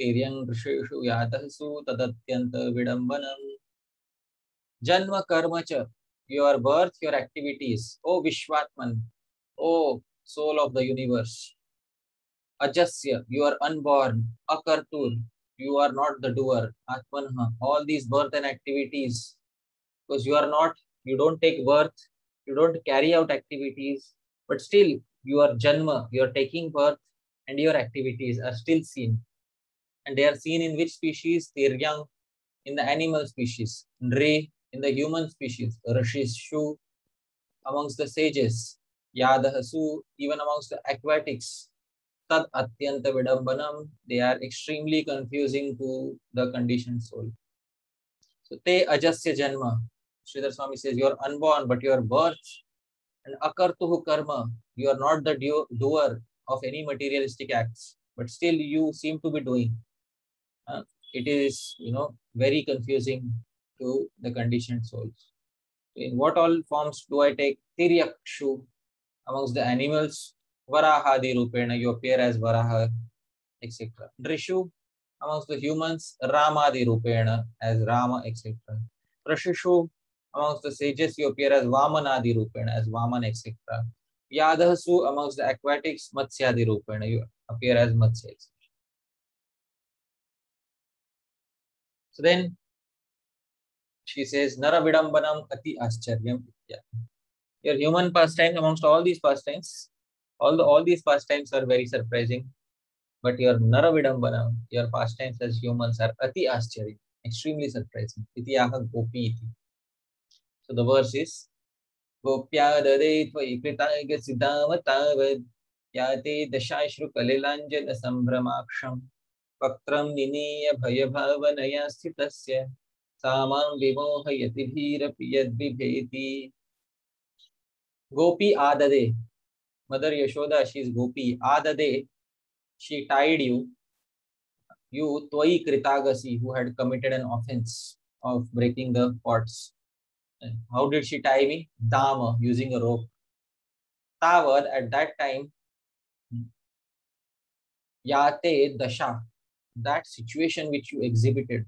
tiryang risheshu yatasu tadatyanta vidambanam. Janma karma cha your birth, your activities. Oh Vishwatman, Oh, soul of the universe. Ajasya, you are unborn. Akartur, you are not the doer. Atmanha, all these birth and activities, because you are not, you don't take birth, you don't carry out activities, but still you are janma, you are taking birth and your activities are still seen. And they are seen in which species? Tiryang, in the animal species. Nre, in the human species. Rishishu, amongst the sages. Yadahasu, even amongst the aquatics. Tad atyanta vidambanam, they are extremely confusing to the conditioned soul. So te ajasya janma. Sridhar Swami says you are unborn, but your birth and akartuhu karma, you are not the doer of any materialistic acts, but still you seem to be doing. Uh, it is, you know, very confusing to the conditioned souls. In what all forms do I take Tiryakshu amongst the animals? Varaha Varahadi Rupena, you appear as Varaha, etc. Drishu, amongst the humans, Rama Ramadi Rupena, as Rama, etc. Prashishu, amongst the sages, you appear as Vamanadi Rupena, as Vaman, etc. Yadhasu, amongst the aquatics, Matsyadi Rupena, you appear as Matsya, etc. So then she says, Nara Vidambanam Ati Ascharyam. Yeah. Your human pastimes amongst all these pastimes, all the all these pastimes are very surprising. But your Nara Vidambanam, your pastimes as humans are Ati Ascharya, extremely surprising. Itiyaha Gopi iti. So the verse is Gopya Dade Tvai Kritanga Siddhamatavad Yate Dashashru Kalilanjana Sambramaksham Paktram Nineya Bhayabhavanaya Sthitasya gopi आददे, mother Yashoda she is gopi आददे she tied you you त्वी कृतागसी who had committed an offense of breaking the pots how did she tie me दाम using a rope तावर at that time याते दशा that situation which you exhibited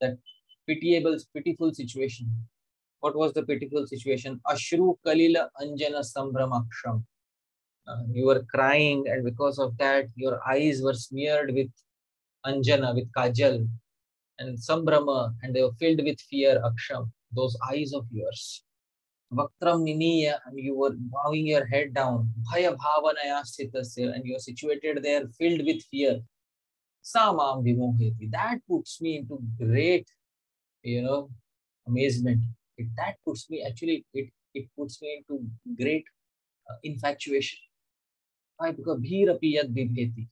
that pitiable, pitiful situation. What was the pitiful situation? Ashru Kalila Anjana Sambramaksham. Uh, you were crying, and because of that, your eyes were smeared with Anjana, with Kajal, and Sambrama, and they were filled with fear, Aksham, those eyes of yours. Vaktram Niniya, and you were bowing your head down. Bhaya Bhavanaya Sitasya, and you are situated there filled with fear. Samam Vimoheti. That puts me into great, you know, amazement. It, that puts me, actually, it, it puts me into great uh, infatuation. Why? Because bhirapi.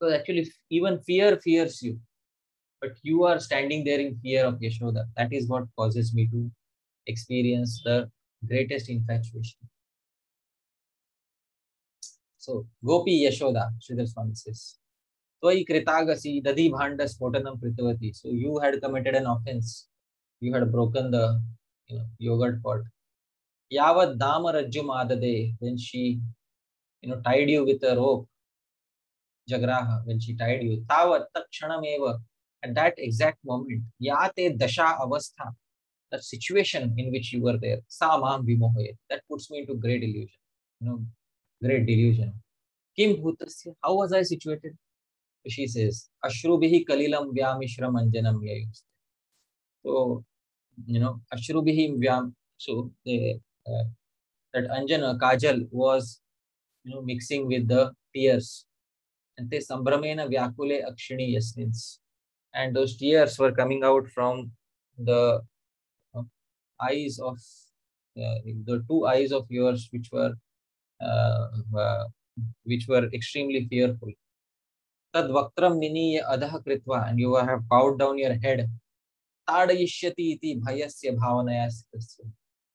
So actually, even fear fears you. But you are standing there in fear of Yashoda. That is what causes me to experience the greatest infatuation. So, Gopi Yashoda, Sridhar Swami says, Kritagasi Dadi Bhanda Spotanam Pritavati. So, you had committed an offense. You had broken the you know, yogurt pot. Yavad Dama Rajjum Adade, when she you know, tied you with a rope, Jagraha, when she tied you, Tavat Takshanameva, at that exact moment, Yate Dasha Avastha, that situation in which you were there, Samam Vimohoye, that puts me into great illusion, you know, great delusion. Kim Bhutasya, how was I situated? She says, Ashrubihi Kalilam Vyamishram Anjanam Yayuste. So, you know, Ashrubihi Vyam, so the, uh, that Anjana, Kajal, was you know, mixing with the tears. And they sambramena vyakule akshini yasnins. And those tears were coming out from the uh, eyes of uh, the two eyes of yours, which were uh, which were extremely fearful. Tad vaktram kritva, and you have bowed down your head. Tadayishyati iti bhayasya bhavanaya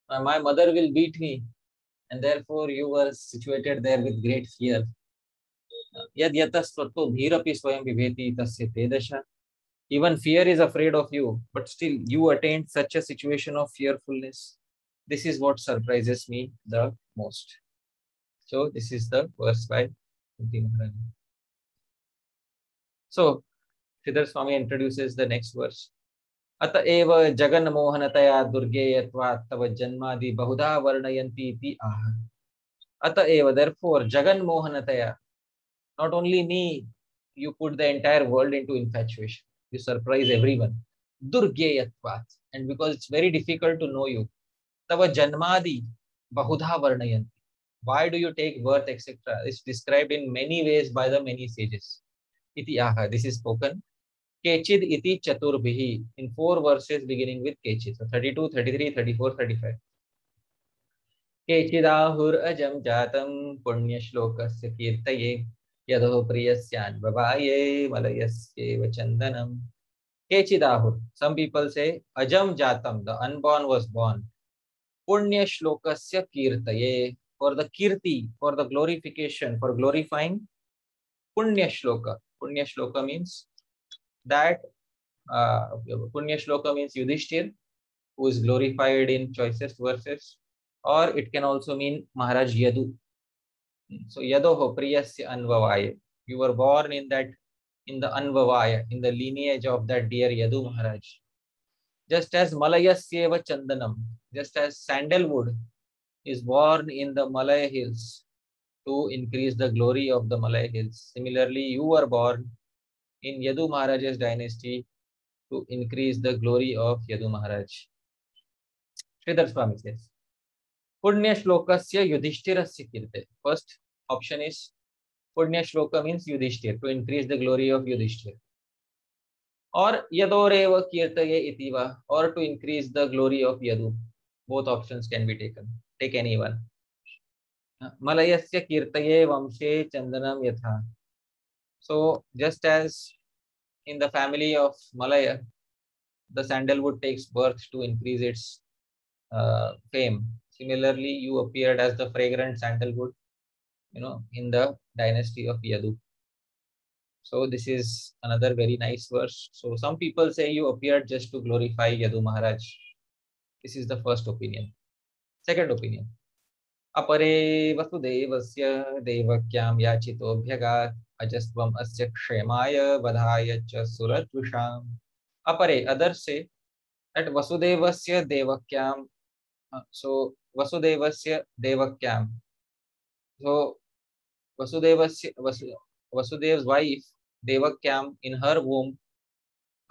My mother will beat me and therefore you were situated there with great fear. Yatasvato bhirapi swayam viveti tasya tedasha. Even fear is afraid of you, but still you attained such a situation of fearfulness. This is what surprises me the most. So this is the verse by Maharani. So Sridhar Swami introduces the next verse. अत एव जगन्मोहनतया दुर्गेयत्वात् तव जन्मादि बहुधा वर्णयन्ति इति आह Ataeva, therefore, Jagan Mohanataya, not only me, you put the entire world into infatuation. You surprise everyone. Durgeyatvat. And because it's very difficult to know you. Tava Janmadi Bahudha Varnayanti. Why do you take birth, etc.? It's described in many ways by the many sages. इति आह this is spoken केचिद इति चतुर्भि in four verses beginning with केचिद so 32 33 34 35 केचिदाहुर अजम जातम पुण्य श्लोकस्य कीर्तये यदो प्रियस्यान बबाये मलयस्य वचंदनम केचिदाहुर सम people say अजम जातम द अनबॉर्न वाज बॉर्न पुण्य श्लोकस्य कीर्तये for the Kirti for the glorification for glorifying पुण्य श्लोक Punya Shloka means that uh, Punya Shloka means Yudhishthir, who is glorified in choicest verses or it can also mean Maharaj Yadu. So Yadoho Priyasya Anvavaya. You were born in that, in the Anvavaya, in the lineage of that dear Yadu Maharaj. Just as Malayasyeva Chandanam, just as sandalwood is born in the Malaya hills to increase the glory of the Malaya hills. Similarly, you were born in Yadu Maharaj's dynasty to increase the glory of Yadu Maharaj. Sridhar Swami says. पुण्य श्लोकस्य युधिष्ठिरस्य कीर्ते first option is पुण्य श्लोक means Yudhishthira to increase the glory of Yudhishthira और यदोरेव कीर्तये इति वा और to increase the glory of Yadu both options can be taken take any one Malayasya kirtaye vamshe chandanam yatha so just as in the family of malaya the sandalwood takes birth to increase its uh, fame Similarly, you appeared as the fragrant sandalwood, you know, in the dynasty of Yadu. So this is another very nice verse. So some people say you appeared just to glorify Yadu Maharaj. This is the first opinion. Second opinion. अपरे वसुदेवस्य देवक्यां याचितोऽभ्यगात् अजस्वम् अस्य क्षेमाय वधाय च सुरद्विषाम्। अपरे other say at वसुदेवस्य देवक्याम सो वसुदेवस्य देवक्याम। सो वसुदेवस्य, वसु वसुदेव's wife देवक्याम in her womb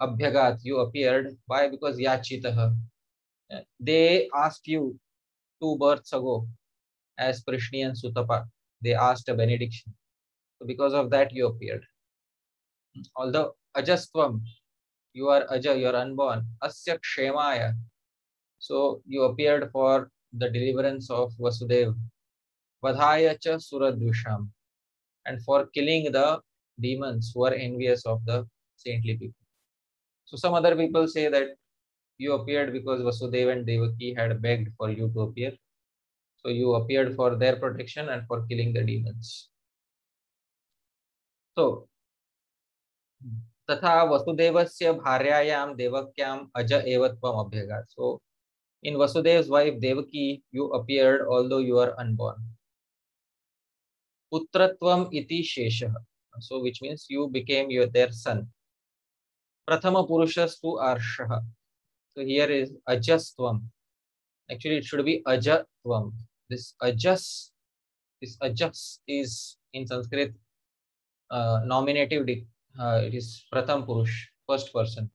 अभ्यगात you appeared why? Because yachitah they asked you two births ago as Prishni and Sutapa. They asked a benediction. So because of that you appeared. Although Ajastvam, you are Aja, you are unborn. Asya Kshemaya. So you appeared for the deliverance of Vasudev, Vadhaya cha Suradvisham, and for killing the demons who are envious of the saintly people. So some other people say that you appeared because Vasudev and Devaki had begged for you to appear. So you appeared for their protection and for killing the demons. So तथा वसुदेवस्य भार्यायां देवक्याम अज एव त्वम अभ्यगात् so in Vasudev's wife Devaki, you appeared although you are unborn. Putratvam iti shesha. So which means you became your their son. Prathama purushastu arshaha. So here is ajastvam. Actually, it should be ajatvam. This ajas, this ajas is in Sanskrit uh, nominative. Uh, it is pratham purush, first person.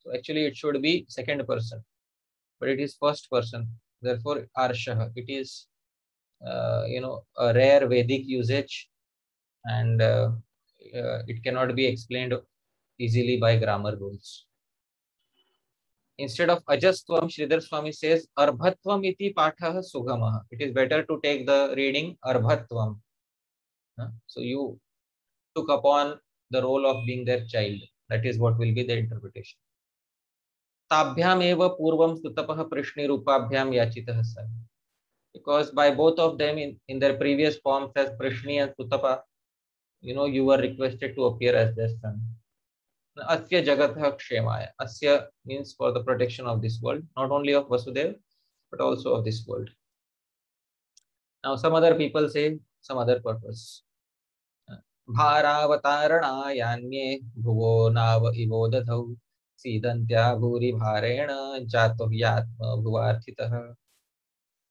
So actually, it should be second person but it is first person. Therefore, Arshah. It is, uh, you know, a rare Vedic usage and uh, uh, it cannot be explained easily by grammar rules Instead of Ajastvam, Sridhar Swami says Arbhatvam iti patha sugamaha. It is better to take the reading Arbhatvam. So you took upon the role of being their child. That is what will be the interpretation. ताभ्याम एव पूर्वम स्तुतपः प्रश्निरूपाभ्याम याचितः सन because by both of them in, in their previous forms as Prishni and Sutapa, you know, you were requested to appear as their son. Asya Jagatha Kshemaya. Asya means for the protection of this world, not only of Vasudev, but also of this world. Now, some other people say some other purpose. भारावतारणायान्ये भुवो नाव इवो दधौ सीदन्त्या भूरि भारेण जातो ह्यात्म भुवार्थितः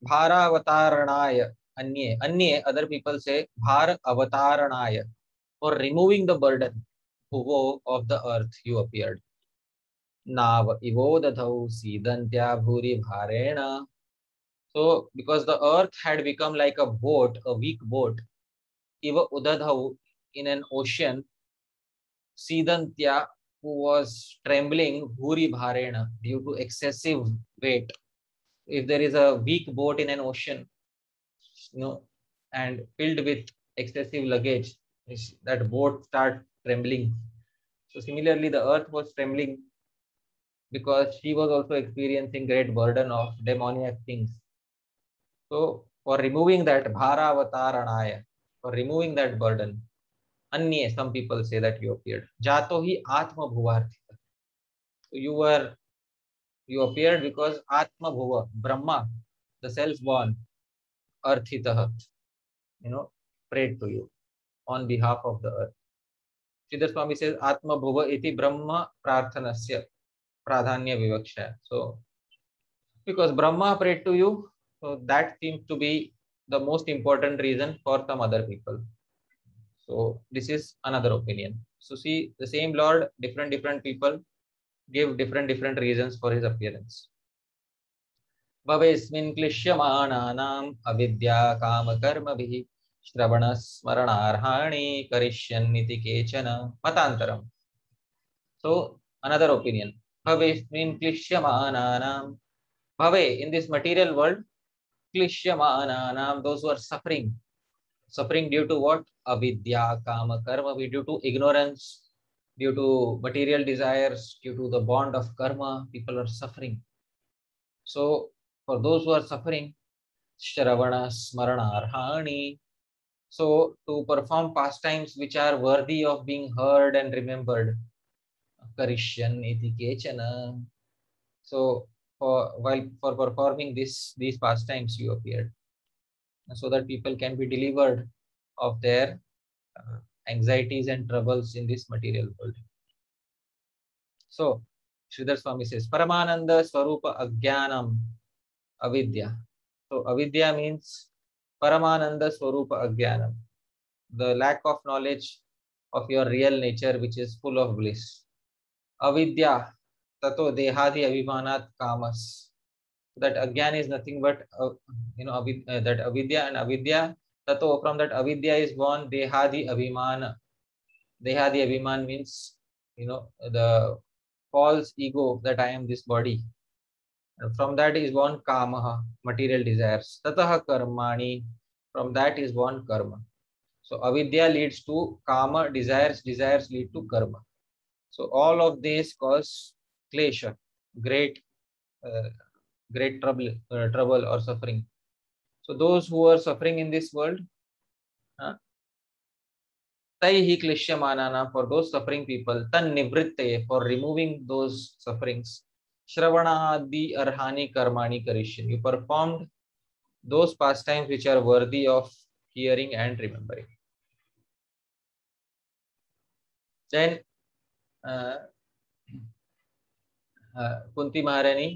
भारावतारणाय Anye, Anye, other people say Bhar Avataranaya. For removing the burden of the earth, you appeared. Nav Ivodadhau Sidantya Bhuri Bharena. So, because the earth had become like a boat, a weak boat, Iva Udadhau in an ocean, Sidantya, who was trembling, Bhuri Bharena, due to excessive weight. If there is a weak boat in an ocean, you know, and filled with excessive luggage, that boat start trembling. So similarly, the earth was trembling because she was also experiencing great burden of demoniac things. So for removing that bharavataranaya, for removing that burden, anye, some people say that you appeared. Jato hi atma bhuvarthita. So you were, you appeared because atma bhuva, Brahma, the self-born, arthitaha, you know, prayed to you on behalf of the earth. Shridhar Swami से आत्मभुव इति ब्रह्म प्रार्थनस्य प्राधान्य विवक्षा। So because Brahma prayed to you so that seems to be the most important reason for some other people so this is another opinion so see the same lord different different people give different different reason for his appearance भवेस्मिन् क्लिश्यमानानाम् अविद्या कामकर्मभिः श्रवण स्मरणारहाणे करिष्यन्निति केचन मता so another opinion भवे स्मिन् भवे in this material world क्लिश्यमानानां suffering suffering due to what अविद्या काम कर्म we due to ignorance due to material desires due to the bond of karma people are suffering so for those who suffering श्रवण स्मरण अर्हाणी so to perform pastimes which are worthy of being heard and remembered, Karishyan iti kechana. So for while for performing this these pastimes you appeared, so that people can be delivered of their uh, anxieties and troubles in this material world. So Sridhar Swami says, Paramananda Swarupa Ajnanam Avidya. So Avidya means Paramananda Swarupa Ajnanam, the lack of knowledge of your real nature, which is full of bliss. Avidya, tato dehadi avimanat kamas. That again is nothing but, uh, you know, avid, uh, that avidya and avidya, tato from that avidya is born dehadi avimana. Dehadi aviman means, you know, the false ego that I am this body. And from that is born kamaha, material desires. Tataha karmani, from that is born karma. So avidya leads to kama, desires, desires lead to karma. So all of these cause klesha, great, uh, great trouble, uh, trouble or suffering. So those who are suffering in this world, huh? Taihi klishyamanana, for those suffering people, tan nivritte, for removing those sufferings, श्रवणादि अर्हानि कर्माणि करिष्यन् you performed those pastimes which are worthy of hearing and remembering then Kunti Maharani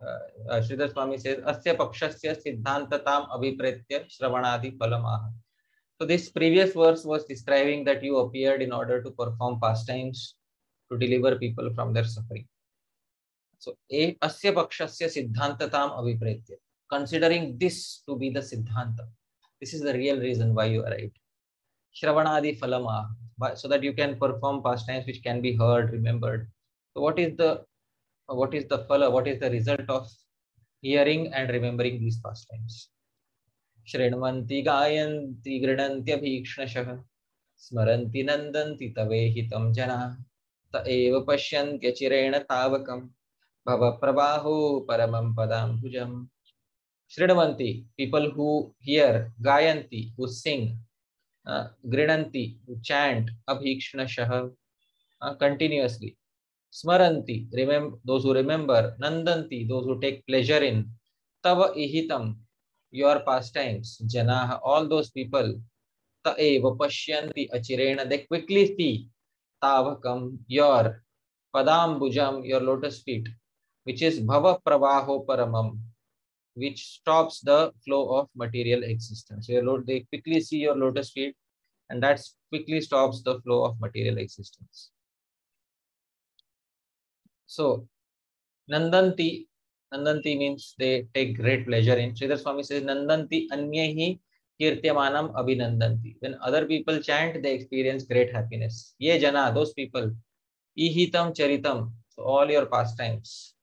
Sridhar Swami से अस्य पक्षस्य सिद्धांतताम अभिप्रेत्य श्रवणादि फलमाह तो this previous verse was describing that you appeared in order to perform pastimes to deliver people from their suffering So, a asya pakshasya siddhantatam avipretya. Considering this to be the siddhanta, this is the real reason why you arrived. Shravanadi falama, so that you can perform pastimes which can be heard, remembered. So, what is the what is the phala? What is the result of hearing and remembering these pastimes? शृण्वन्ति गायन्ति गृह्णन्त्यभीक्ष्णशः स्मरन्ति नन्दन्ति तवेहितं जना त एव पश्यन्त्यचिरेण तावकम् भव प्रवाहो परमं पदां भुजं श्रृण्वन्ति पीपल हु हियर गायन्ति हु सिंग गृह्णन्ति हु चैंट अभीक्ष्णशः कंटिन्यूअसली स्मरती remember those who remember नन्दन्ति those who take pleasure in तव इहितम योर पास टाइम्स जनाः ऑल दोज पीपल त एव पश्यन्ति अचिरेण। दे क्विकली सी तावकम your पदाबुज your lotus feet which is Bhava Pravaho Paramam. which stops the flow of material existence. Load, they quickly see your lotus feet, and that quickly stops the flow of material existence. So, Nandanti, Nandanti means they take great pleasure in. Sridhar Swami says, Nandanti anyehi kirtyamanam abhinandanti. When other people chant, they experience great happiness. Ye jana, those people, ihitam charitam, so all your pastimes.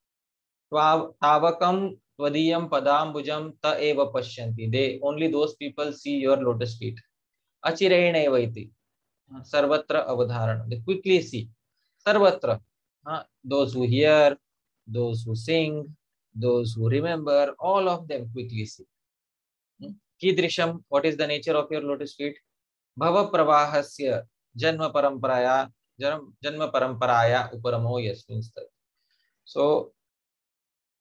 Tavakam Tvadiyam Padambujam Ta Eva Pashyanti. They only those people see your lotus feet. Achirene Vaiti. Sarvatra Avadharana. They quickly see. Sarvatra. Uh, those who hear, those who sing, those who remember, all of them quickly see. Kidrisham, what is the nature of your lotus feet? Bhava Pravahasya Janma Paramparaya Janma Paramparaya Uparamo Yasmin So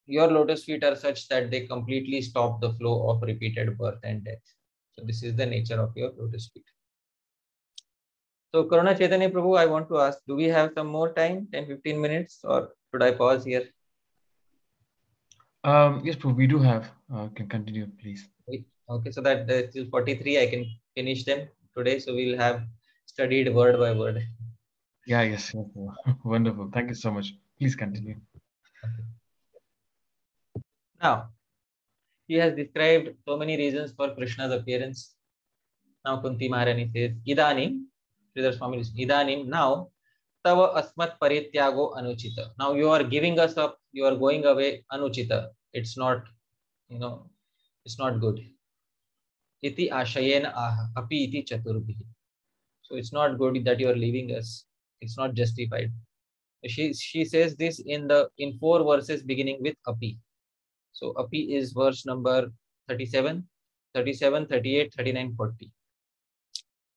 your lotus feet are such that they completely stop the flow of repeated birth and death. So this is the nature of your lotus feet. So Karuna Chaitanya Prabhu, I want to ask, do we have some more time, 10, 15 minutes or should I pause here? Um, yes, Prabhu, we do have. Uh, can continue, please. Okay, so that uh, till 43, I can finish them today. So we'll have studied word by word. Yeah, yes. yes Wonderful. Thank you so much. Please continue. Now, he has described so many reasons for Krishna's appearance. Now Kunti Maharani says, Idanim, Sridhar Swami Idanim, now Tava Asmat Parityago Anuchita. Now you are giving us up, you are going away Anuchita. It's not, you know, it's not good. Iti Ashayen Api Iti Chaturbhi. So it's not good that you are leaving us. It's not justified. She, she says this in the in four verses beginning with Api. So API is verse number 37, 37, 38, 39, 40.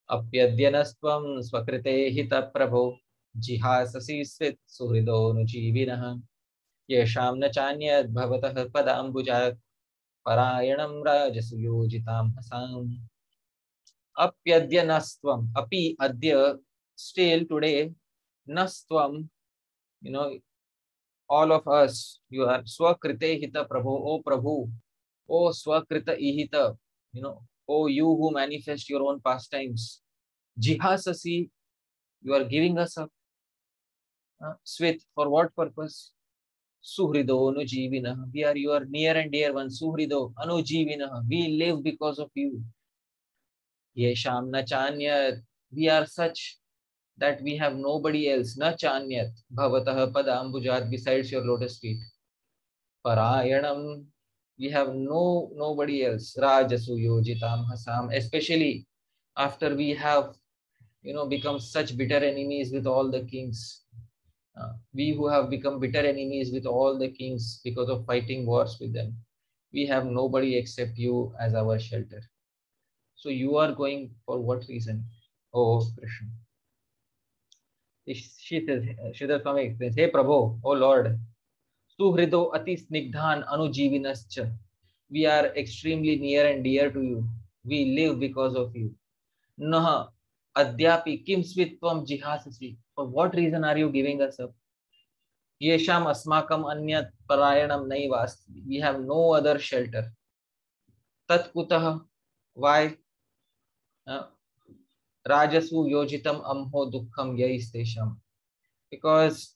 अप्यद्यनस्त्वं स्वकृते हितप्रभो जिहाससि स्वित् सुहृदोऽनुजीविनः येषां न चान्यद्भवतः पदाम्बुजात् परायणं राजसुयोजितां हसाम् अप्यद्य नस्त्वम् अपि अद्य still today nasत्वं you know all of us, you are Swakrite Hita Prabhu, O Prabhu, O Swakrita Ihita, you know, O you who manifest your own pastimes. Jihasasi, you are giving us up. Uh, Swit, for what purpose? Suhrido Anujivina. We are your near and dear one. Suhrido Anujivina. We live because of you. Yesham Nachanya. We are such that we have nobody else, na chanyat, bhavatah padambujat, besides your lotus feet. Parayanam, we have no nobody else, rajasu yojitam hasam, especially after we have, you know, become such bitter enemies with all the kings. Uh, we who have become bitter enemies with all the kings because of fighting wars with them, we have nobody except you as our shelter. So you are going for what reason? Oh, Krishna Sridhar Swami explain हे प्रभो, O lord, सुहृदो अति स्निग्धान अनुजीविन we are extremely near and dear to you we live because of you न, अद्यापि किम स्वित्व जिहासी for what reason are you giving us up येषाम अस्माकम अन्यत परायणम नहीं वास्ति we have no other shelter तत्कुतः why rajasu yojitam amho dukkham yaistesham because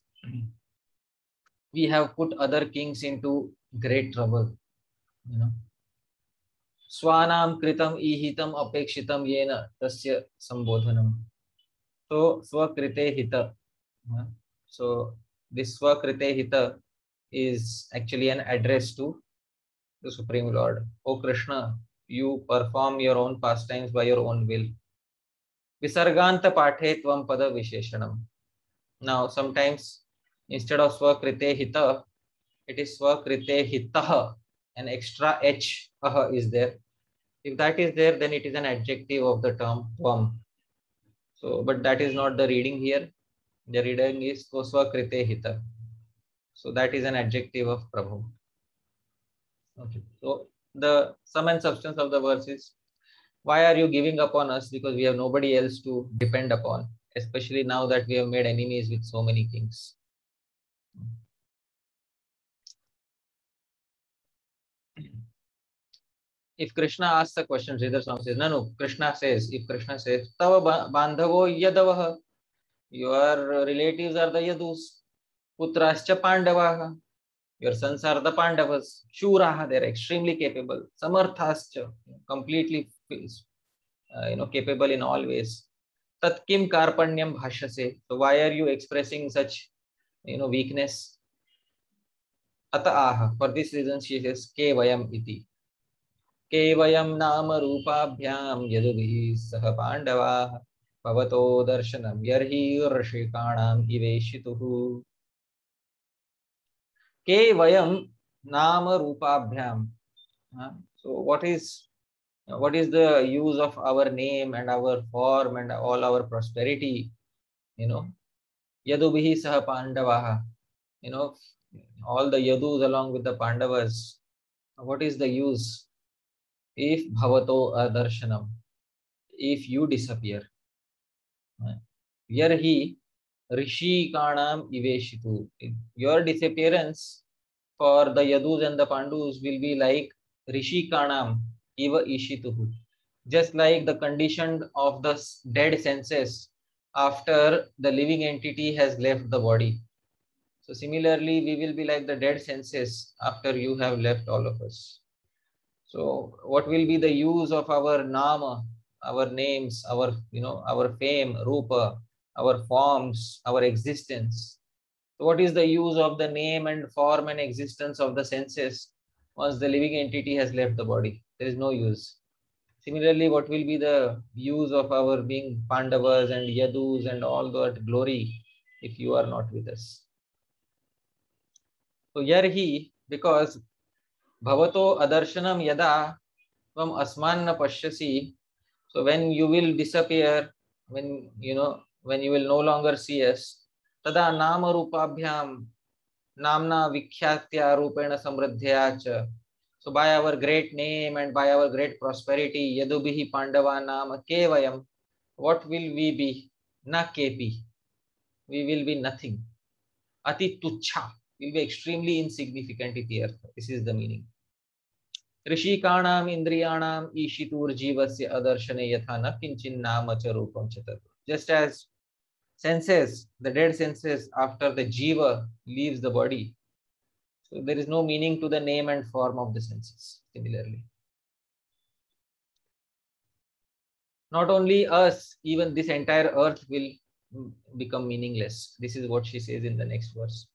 we have put other kings into great trouble you know swanam kritam ihitam apekshitam yena tasya sambodhanam so swakrite hita so this swakrite hita is actually an address to the supreme lord o krishna you perform your own pastimes by your own will Visarganta pathe tvam pada visheshanam. Now, sometimes instead of swakrite hita, it is swakrite hitah. An extra h aha is there. If that is there, then it is an adjective of the term tvam. So, but that is not the reading here. The reading is swakrite hita. So that is an adjective of Prabhu. Okay. So the sum and substance of the verse is why are you giving up on us because we have nobody else to depend upon especially now that we have made enemies with so many kings if Krishna asks a question, Sridhar Swami says, no, no, Krishna says, if Krishna says, Tava bandhavo yadavaha, your relatives are the yadus, putrascha pandavaha, your sons are the pandavas, shuraha, they're extremely capable, samarthascha, completely uh, you know capable in all ways tatkim karpanyam bhashase so why are you expressing such you know weakness अतः for this reason she says केवयम इति केवयम नाम रूपाभ्याम यदुभिः सह पांडवाः भवतो दर्शनं यर्हि ऋषिकाणाम् इवेशितुः केवयम नाम रूपाभ्याम so what is what is the use of our name and our form and all our prosperity you know? Yadubhi sah pandavaha you know? All the yadus along with the pandavas what is the use? If bhavato adarshanam, if you disappear. Yarhi rishi kanam iveshitu. Your disappearance for the Yadus and the Pandus will be like rishi iva ishituhu. Just like the condition of the dead senses after the living entity has left the body. So similarly, we will be like the dead senses after you have left all of us. So what will be the use of our nama, our names, our you know our fame, rupa, our forms, our existence? So what is the use of the name and form and existence of the senses once the living entity has left the body? There is no use. Similarly, what will be the use of our being Pandavas and Yadus and all that glory if you are not with us? So here he, because भवतो अदर्शनम यदा त्वम अस्मान न पश्यसि so when you will disappear when you know when you will no longer see us tada nama rupabhyam namna vikhyatya rupena samriddhya cha so by our great name and by our great prosperity yadubhi pandava nama kevayam what will we be na kepi we will be nothing ati tuchha will be extremely insignificant iti artha this is the meaning ऋषिकाणाम इंद्रियाणाम ईशितुर्जीवस्य अदर्शने यथा न kitchen नाम च रूपम च just as senses the dead senses after the jiva leaves the body so there is no meaning to the name and form of the senses similarly not only us even this entire earth will become meaningless this is what she says in the next verse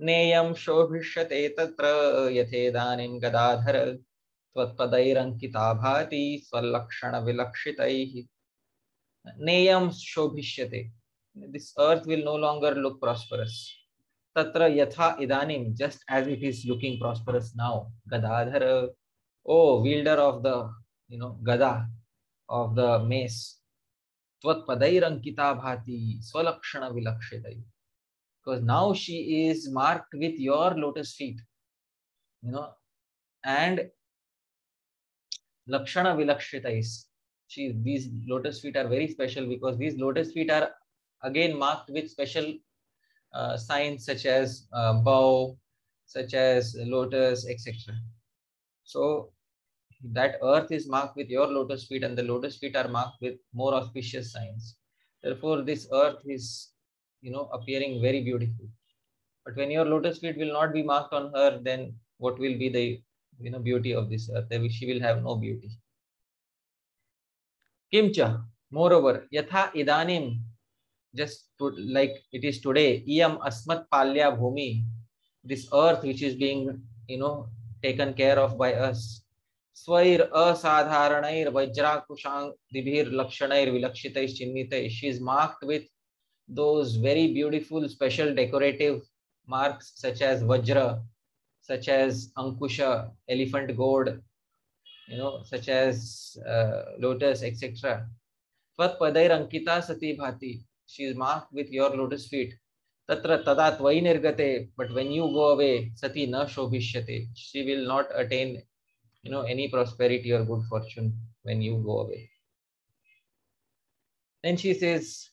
नेयं शोभिष्यते तत्र यथेदानीं गदाधर त्वत्पदैरङ्किता भाति स्वलक्षणविलक्षितैः नेयं शोभिष्यते this earth will no longer look prosperous tatra yatha idanim just as it is looking prosperous now gadadhara oh wielder of the you know gada of the mace tvat padairankita bhati swalakshana vilakshitai because now she is marked with your lotus feet you know and Lakshana Vilakshita is. She, these lotus feet are very special because these lotus feet are again marked with special uh, signs such as uh, bow, such as lotus, etc. So that earth is marked with your lotus feet and the lotus feet are marked with more auspicious signs. Therefore, this earth is, you know, appearing very beautiful. But when your lotus feet will not be marked on her, then what will be the you know beauty of this earth she will have no beauty kimcha moreover yatha idanim just to, like it is today iyam asmat palya bhumi this earth which is being you know taken care of by us. स्वैर असाधारणैर वज्राकुशांगिभिर लक्षणैर विलक्षितैः चिन्हितैः she is marked with those very beautiful special decorative marks such as vajra such as ankusha elephant goad you know such as uh, lotus etc tvat padai rankita sati bhati She is marked with your lotus feet. Tatra tada tvai nirgate. But when you go away, sati na shobhishyate. She will not attain, you know, any prosperity or good fortune when you go away. Then she says,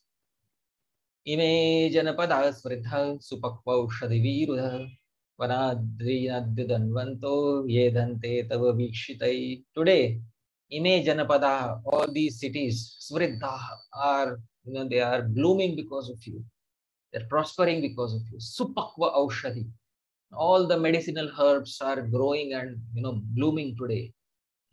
इमे जनपदा स्मृद्ध सुपक्वौषधिवीरुध Vanadrinadyanvanto yedante tava vikshitai. Today, Ime Janapada, all these cities, Svriddha, are, you know, they are blooming because of you. They're prospering because of you. Supakva Aushadhi. All the medicinal herbs are growing and, you know, blooming today.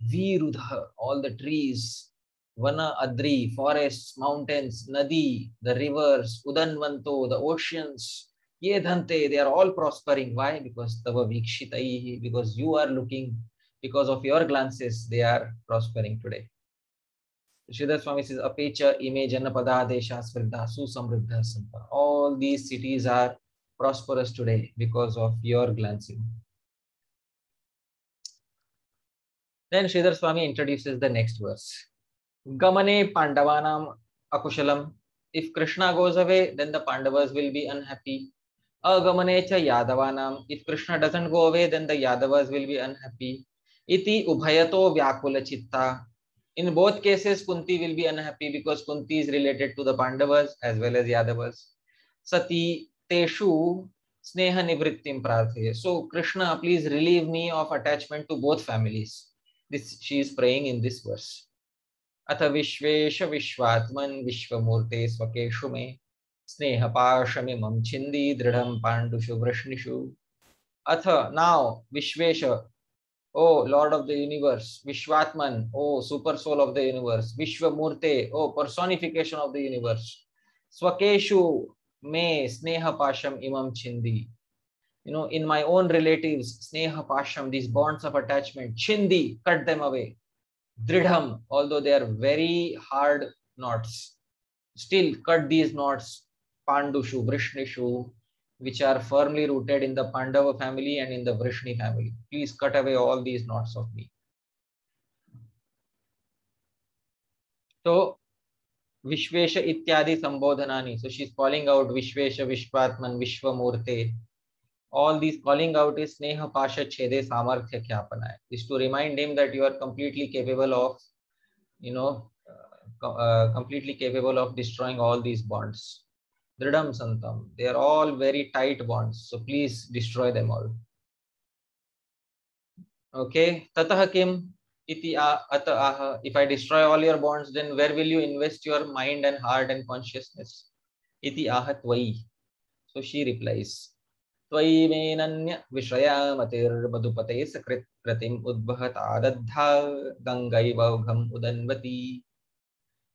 Virudha, all the trees, Vana Adri, forests, mountains, Nadi, the rivers, Udanvanto, the oceans, Yedhante, they are all prospering. Why? Because Tava Vikshitai, because you are looking, because of your glances, they are prospering today. Sridhar Swami says, Apecha ime janapada desha svriddha susamriddha santa. All these cities are prosperous today because of your glancing. Then Sridhar Swami introduces the next verse. Gamane Pandavanam Akushalam. If Krishna goes away, then the Pandavas will be unhappy. Agamane cha Yadavanam. If Krishna doesn't go away, then the Yadavas will be unhappy. Iti Ubhayato Vyakula Chitta. In both cases, Kunti will be unhappy because Kunti is related to the Pandavas as well as Yadavas. Sati Teshu Sneha Nivrittim Prarthe. So, Krishna, please relieve me of attachment to both families. This she is praying in this verse. अथ विश्वेश विश्वात्मन विश्वमूर्ते स्वकेशु मे स्नेहपाशमिमं छिन्दी दृढं पाण्डुषु वृष्णिषु अथ now Vishwesh O Lord of the universe, Vishwatman, oh super soul of the universe, Vishwamurte, oh personification of the universe, Swakeshu me Sneha Pasham Imam Chindi. You know, in my own relatives, Sneha Pasham, these bonds of attachment, Chindi, cut them away. Dridham, although they are very hard knots, still cut these knots, Pandushu, Vrishnishu, which are firmly rooted in the Pandava family and in the Vrishni family. Please cut away all these knots of me. So, Vishvesha Ityadi Sambodhanani. So, she's calling out Vishvesha, Vishwatman, Vishwamurte. All these calling out is Sneha Pasha Chede Samarthya Khyapana. Is to remind him that you are completely capable of, you know, uh, uh, completely capable of destroying all these bonds. Dridam Santam. They are all very tight bonds. So please destroy them all. Okay. Tatah kim iti ata aha. If I destroy all your bonds, then where will you invest your mind and heart and consciousness? Iti aha tvai. So she replies. त्वयि मेनन्य विषया मतिर्मधुपते सकृत् प्रतिम् उद्वहतादद्धा गङ्गैवौघम् उदन्वती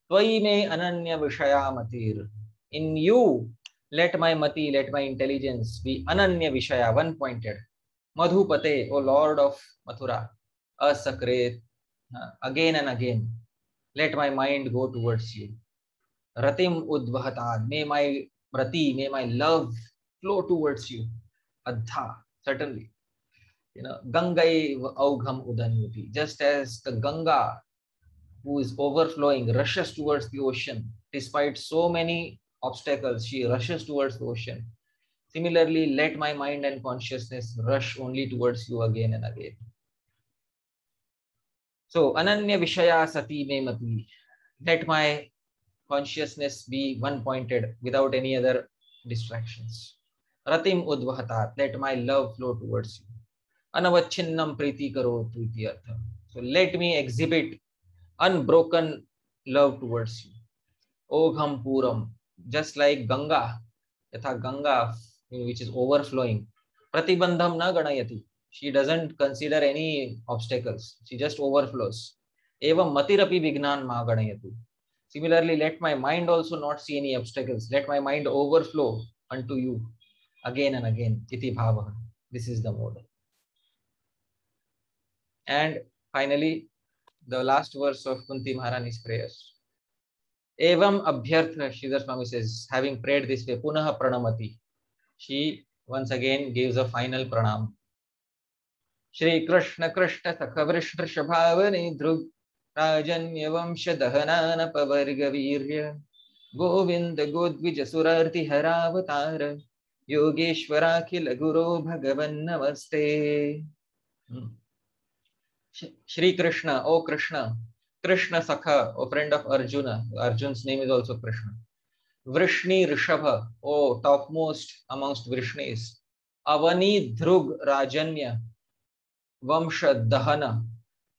त्वयि मे अनन्य विषया मतिर् in you let my mati let my intelligence be ananya vishaya one pointed madhupate o lord of mathura asakret again and again let my mind go towards you. Ratim udvahatad may my rati may my love flow towards you. Adha certainly. You know gangai augham udanvati just as the ganga who is overflowing rushes towards the ocean despite so many obstacles, she rushes towards the ocean. Similarly, let my mind and consciousness rush only towards you again and again. So, Ananya Vishaya Sati Me Mati. Let my consciousness be one pointed without any other distractions. Ratim Udvahatat. Let my love flow towards you. Anavachinnam Priti Karo priti artha. So, let me exhibit unbroken love towards you. Ogham Puram just like Ganga, yatha Ganga, which is overflowing. Pratibandham na ganayati. She doesn't consider any obstacles. She just overflows. Evam matirapi vignan ma ganayatu. Similarly, let my mind also not see any obstacles. Let my mind overflow unto you again and again. Iti bhava. This is the mode. And finally, the last verse of Kunti Maharani's prayers. एवं अभ्यर्थ श्रीधर स्वामी से having prayed this way पुनः प्रणमति. She once again gives a final pranam Shri Krishna Krishna सख वृष भाव निध्रुव राजन्य वंश दहनान पवर्ग वीर्य गोविंद गोद्विज सुरार्ति हरावतार योगेश्वराखिल गुरु भगवन् नमस्ते Shri Krishna O Krishna Krishna Sakha, a friend of Arjuna. Arjun's name is also Krishna. Vrishni Rishabha, oh topmost amongst Vrishnis. Avani Dhrug Rajanya Vamsha Dahana.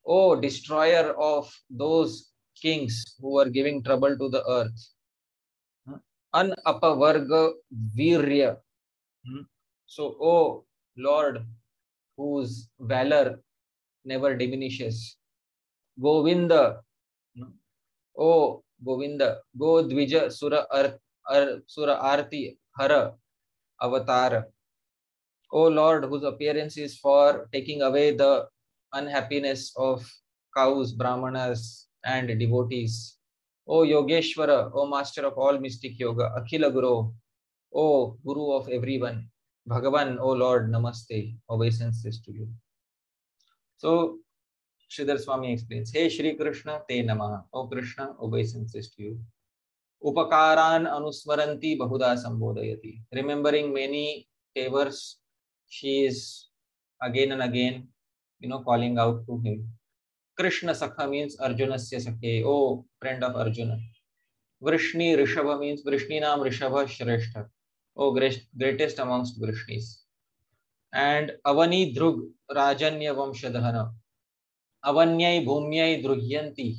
oh, destroyer of those kings who were giving trouble to the earth. Anapavarga Virya. Hmm. So, oh Lord, whose valor never diminishes. Govinda. O Govinda. Go Dvija Sura, Ar, Ar, Sura Arti Hara Avatar. O Lord, whose appearance is for taking away the unhappiness of cows, brahmanas, and devotees. O Yogeshwara, O Master of all mystic yoga, Akhila Guru, O Guru of everyone, Bhagavan, O Lord, Namaste, obeisances to you. So, Sridhar Swami explains, Hey Shri Krishna, Te Namah, O Krishna, obeisances to you. Upakaran Anusmaranti Bahuda Sambodayati. Remembering many favors, she is again and again, you know, calling out to him. Krishna Sakha means Arjunasya Sakhe, oh friend of Arjuna. Vrishni Rishabha means Vrishni Nam Rishabha Shrestha, oh greatest amongst Vrishnis. And Avani Drug Rajanya Vamshadhana. अवन्य भूम्य द्रुह्यंती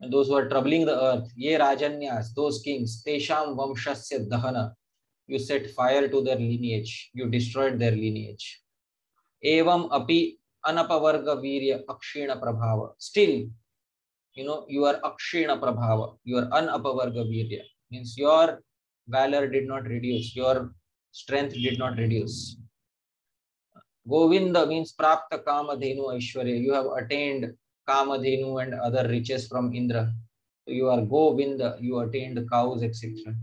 troubling the earth ये राजन्यास तेषाम वंशस्य दहन you set fire to their lineage you destroyed their lineage एवं अपि अनपवर्ग वीर्य अक्षीण प्रभाव still you know you are अक्षीण प्रभाव यू आर अनअपवर्ग वीर्य means your valour did not reduce your strength did not reduce Govinda means prapta kamadhenu aishwarya. You have attained kamadhenu and other riches from Indra. So you are Govinda. You attained cows, etc.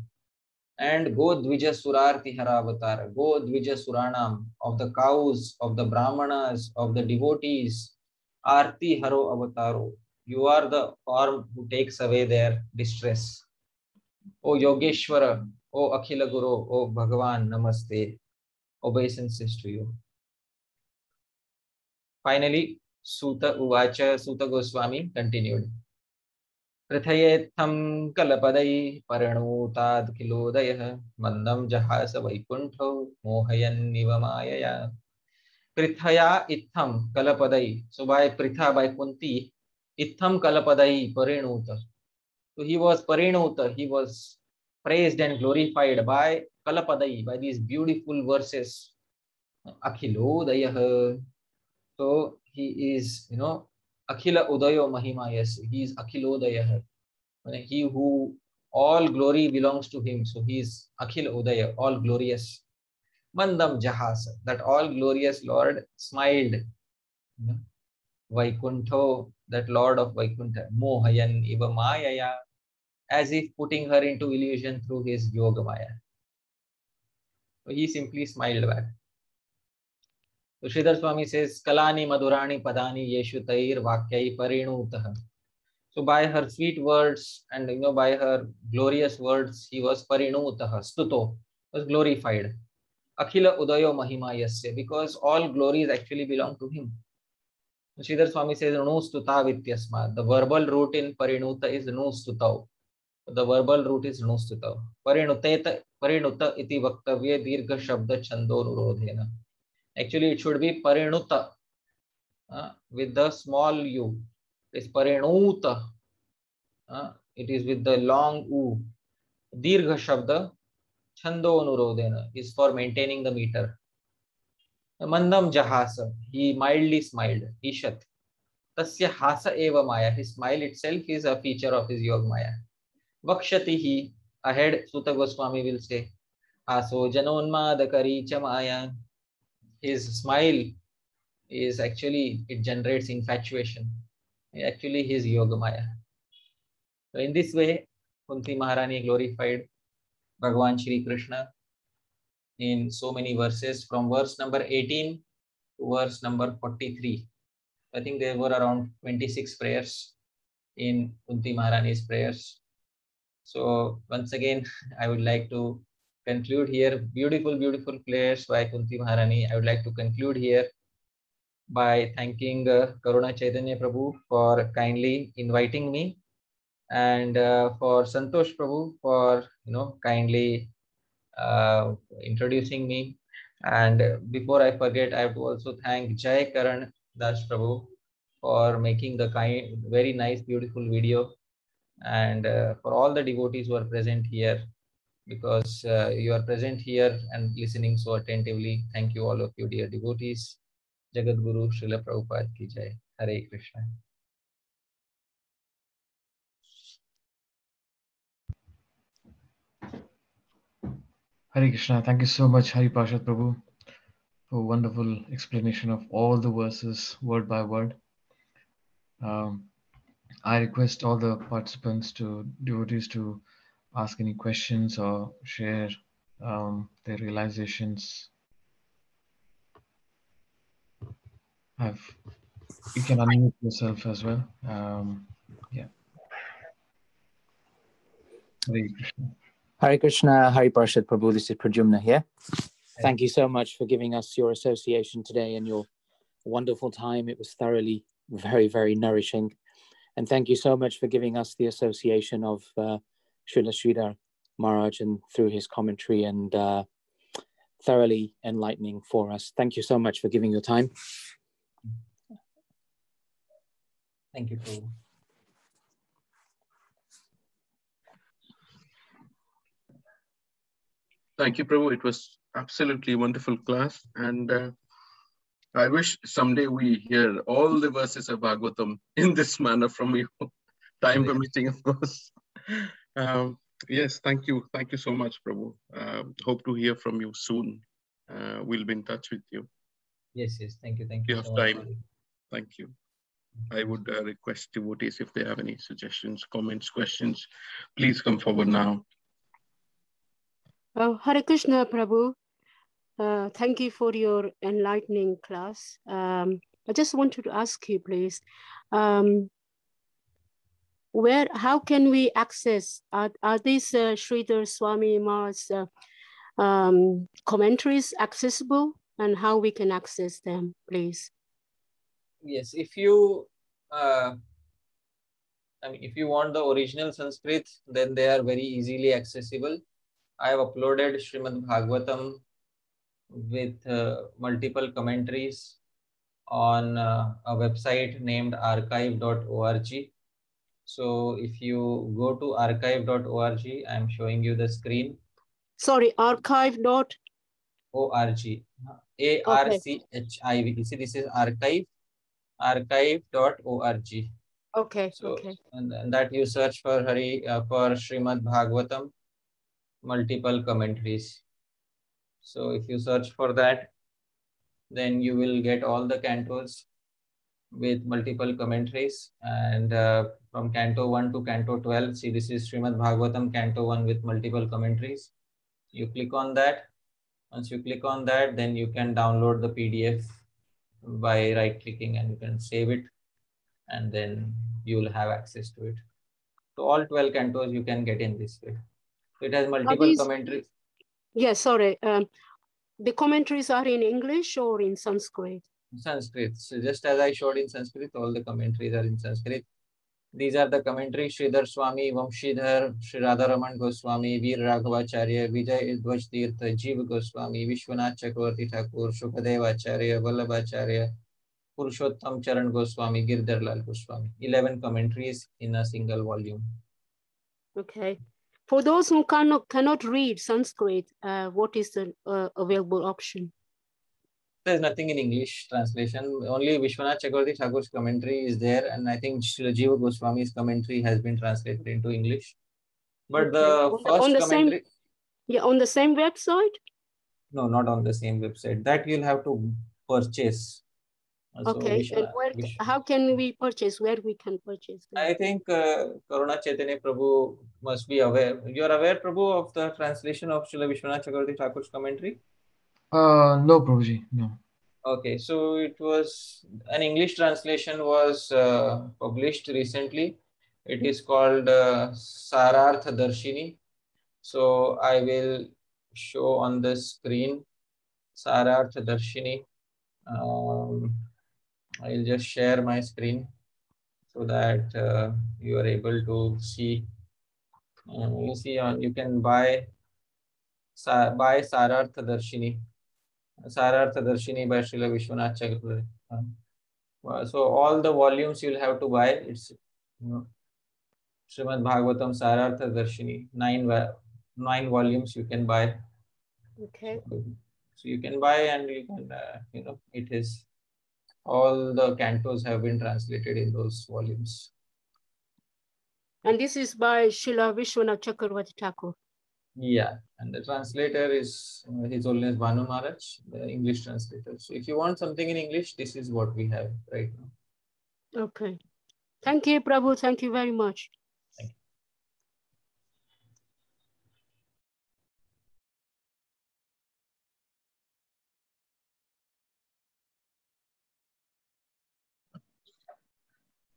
And Godvija Surarti Haravatar, Godvija Suranam, of the cows, of the Brahmanas, of the devotees, Arti Haro Avataro. You are the form who takes away their distress. O Yogeshwara, O Akhila Guru, O Bhagavan, Namaste. Obeisances to you. Finally Suta उवाच Suta Goswami continued कृथयेत्थम कलपदै परणूताद् किलोदयः जहास वैकुंठो मोहयन्निव मायया। पृथया इत्थम कलपदै so Pritha by Kunti इत्थम कलपदै परिणूत। तो he was परिणूत he was praised and glorified by कलपदै by this beautiful verses अखिलोदय। So he is, you know, Akhila Udayo Mahima, yes, he is Akhilodaya. He who all glory belongs to him. So he is Akhil Udaya, all glorious. Mandam Jahasa, that all glorious Lord smiled. Vaikuntho, that Lord of Vaikuntha, Mohayan Iva Mayaya, as if putting her into illusion through his Yoga Maya. So he simply smiled back. तो श्रीधर स्वामी से कलानी मधुराणी पदा येशु तैर वाक्य परिणूत. So by her sweet words and you know by her glorious words he was परिणूत, स्तुतो was glorified अखिल उदयो महिमा यस्य because all glory actually belong to him Sridhar Swami says no स्तुता वित्यस्मा द वर्बल रूट इन परिणूत is नो स्तुतौ द वर्बल रूट इज़ नो स्तुतौ, परिणुतेत, परिणुत इति दीर्घ शब्द छंदो अनुरोधेन Actually, it should be parinuta uh, with the small u. It's parinuta. Uh, it is with the long u. Dirgha shabda chando anurodhena is for maintaining the meter. Mandam jahasa. He mildly smiled. Ishat. Tasya hasa eva maya. His smile itself is a feature of his yoga maya. Vakshatihi. Ahead, Suta Goswami will say. Aso janonmadakari cha maya his smile is actually it generates infatuation. Actually his yoga maya. So in this way kunti maharani glorified bhagavan shri krishna in so many verses from verse number 18 to verse number 43 i think there were around 26 prayers in kunti maharani's prayers. So once again i would like to conclude here. Beautiful, beautiful prayers by Kunti Maharani. I would like to conclude here by thanking uh, Karuna Chaitanya Prabhu for kindly inviting me and uh, for Santosh Prabhu for, you know, kindly uh, introducing me. And before I forget, I have to also thank Jay Karan Das Prabhu for making the kind, very nice, beautiful video. And uh, for all the devotees who are present here, because uh, you are present here and listening so attentively. Thank you, all of you, dear devotees. Jagat Guru Srila Prabhupada ki jai. Hare Krishna. Hare Krishna. Thank you so much, Hari Parshad Prabhu, for wonderful explanation of all the verses word by word. Um, I request all the participants to devotees to ask any questions or share um, their realizations. Have you can unmute yourself as well. Um, yeah. Hare Krishna. Hare Krishna, Parshad Prabhu, this is Pradyumna here. Thank you so much for giving us your association today and your wonderful time. It was thoroughly very, very nourishing. And thank you so much for giving us the association of uh, Srila Sridhar Maharaj and through his commentary and uh, thoroughly enlightening for us. Thank you so much for giving your time. Thank you, Prabhu. Thank you, Prabhu. It was absolutely wonderful class. And uh, I wish someday we hear all the verses of Bhagavatam in this manner from you, time permitting, of course. Um, yes, thank you. Thank you so much, Prabhu. Um, hope to hear from you soon. Uh, we'll be in touch with you. Yes, yes. Thank you. Thank You you. have so time. Prabhu. Thank you. I would uh, request devotees if they have any suggestions, comments, questions, please come forward now. Oh, Hare Krishna, Prabhu. Uh, thank you for your enlightening class. Um, I just wanted to ask you, please, um, where, how can we access, are, are these uh, Sridhar Swami Maharaj's uh, um, commentaries accessible and how we can access them, please? Yes, if you, uh, I mean, if you want the original Sanskrit, then they are very easily accessible. I have uploaded Srimad Bhagavatam with uh, multiple commentaries on uh, a website named archive.org. So if you go to archive.org, I'm showing you the screen. Sorry, archive dot, a r c h i v. You see this is archive archive.org okay, so okay, and, and that you search for hari uh, for srimad bhagavatam multiple commentaries. So if you search for that then you will get all the cantos with multiple commentaries and uh, from canto 1 to canto 12 see this is srimad bhagavatam canto 1 with multiple commentaries you click on that once you click on that, then you can download the PDF by right clicking and you can save it and then you will have access to it. So all 12 cantos you can get in this way. So it has multiple these- commentaries. yeah, sorry. Um, the commentaries are in English or in Sanskrit? Sanskrit. So just as I showed in Sanskrit, all the commentaries are in Sanskrit. These are the commentaries Sridhar Swami, Vamshidhar, Sri Radharaman Goswami, Veer Raghavacharya, Vijay Dwaj Tirtha, Jeev Goswami, Vishwanath Chakravarti Thakur, Shukadev Acharya, Vallabhacharya, Purushottam Charan Goswami, Girdhar Lal Goswami. 11 commentaries in a single volume. Okay. For those who cannot cannot read Sanskrit, uh, what is the uh, available option? There's nothing in English translation. Only Vishwanath Chakravarti Thakur's commentary is there, and I think Jiva Goswami's commentary has been translated into English. But the. On the- first on the same- commentary, Yeah, on the same website. no, not on the same website. That you'll have to purchase. So Okay. And where? How can we purchase? Where we can purchase? I think uh, Karuna Chaitanya Prabhu must be aware. You are aware, Prabhu, of the translation of Srila Vishwanath Chakravarti Thakur's commentary? Uh, no, Prabhuji, no. Okay, so it was an English translation was uh, published recently. It is called uh, Sararth Darshini. So I will show on the screen Sararth Darshini. Um, I'll just share my screen so that uh, you are able to see. Uh, you see, on you can buy buy Sararth Darshini Sarartha Darshini by Srila Vishwanath Chakravarti. Uh, so all the volumes you'll have to buy. It's you know, Srimad Bhagavatam Sarartha Darshini, nine nine volumes you can buy. Okay. So you can buy and you can uh, you know it is all the cantos have been translated in those volumes. And this is by Srila Vishwanath Chakravarti Thakur. Yeah, and the translator is uh, His Holiness Bhanu Maharaj, the English translator. So if you want something in English, this is what we have right now. Okay. Thank you, Prabhu. Thank you very much. Thank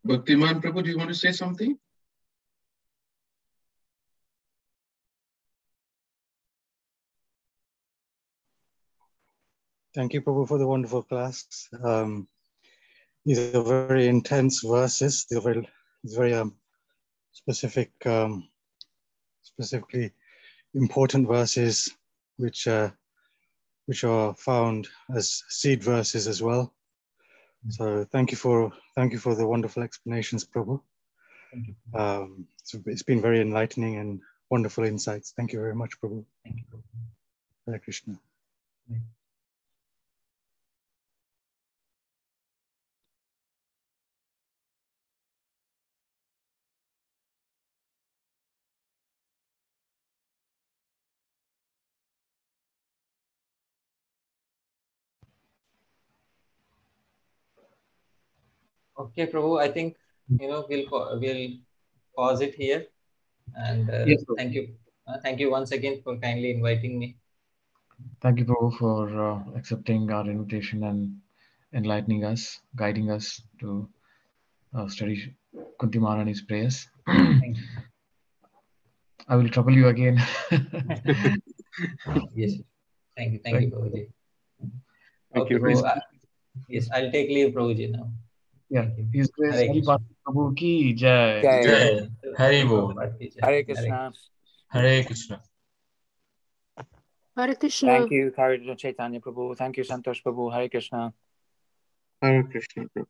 you. Bhaktiman Prabhu, do you want to say something? Thank you, Prabhu, for the wonderful class. Um, these are very intense verses. They're very, very um, specific, um, specifically important verses, which uh, which are found as seed verses as well. So thank you for thank you for the wonderful explanations, Prabhu. Um, it's, it's been very enlightening and wonderful insights. Thank you very much, Prabhu. Thank you. Hare Krishna. Okay, Prabhu, I think, you know, we'll, we'll pause it here. And uh, Yes, thank you. Uh, thank you once again for kindly inviting me. Thank you, Prabhu, for uh, accepting our invitation and enlightening us, guiding us to uh, study Kunti Maharani's prayers. Thank you. I will trouble you again. Yes. Thank you. Thank you, Prabhuji. Thank Okay, you. Prabhu. uh, yes, I'll take leave, Prabhuji, now. Yeah, Thank you. His Grace Hare Hari Krishna. Bhaskar Prabhu ki jai. Jai. Jai. Hari Bol. Hare Krishna. Hare Krishna. Hare Krishna. Thank you, Karidra Chaitanya Prabhu. Thank you, Santosh Prabhu. Hare Krishna. Hare Krishna. Prabhu.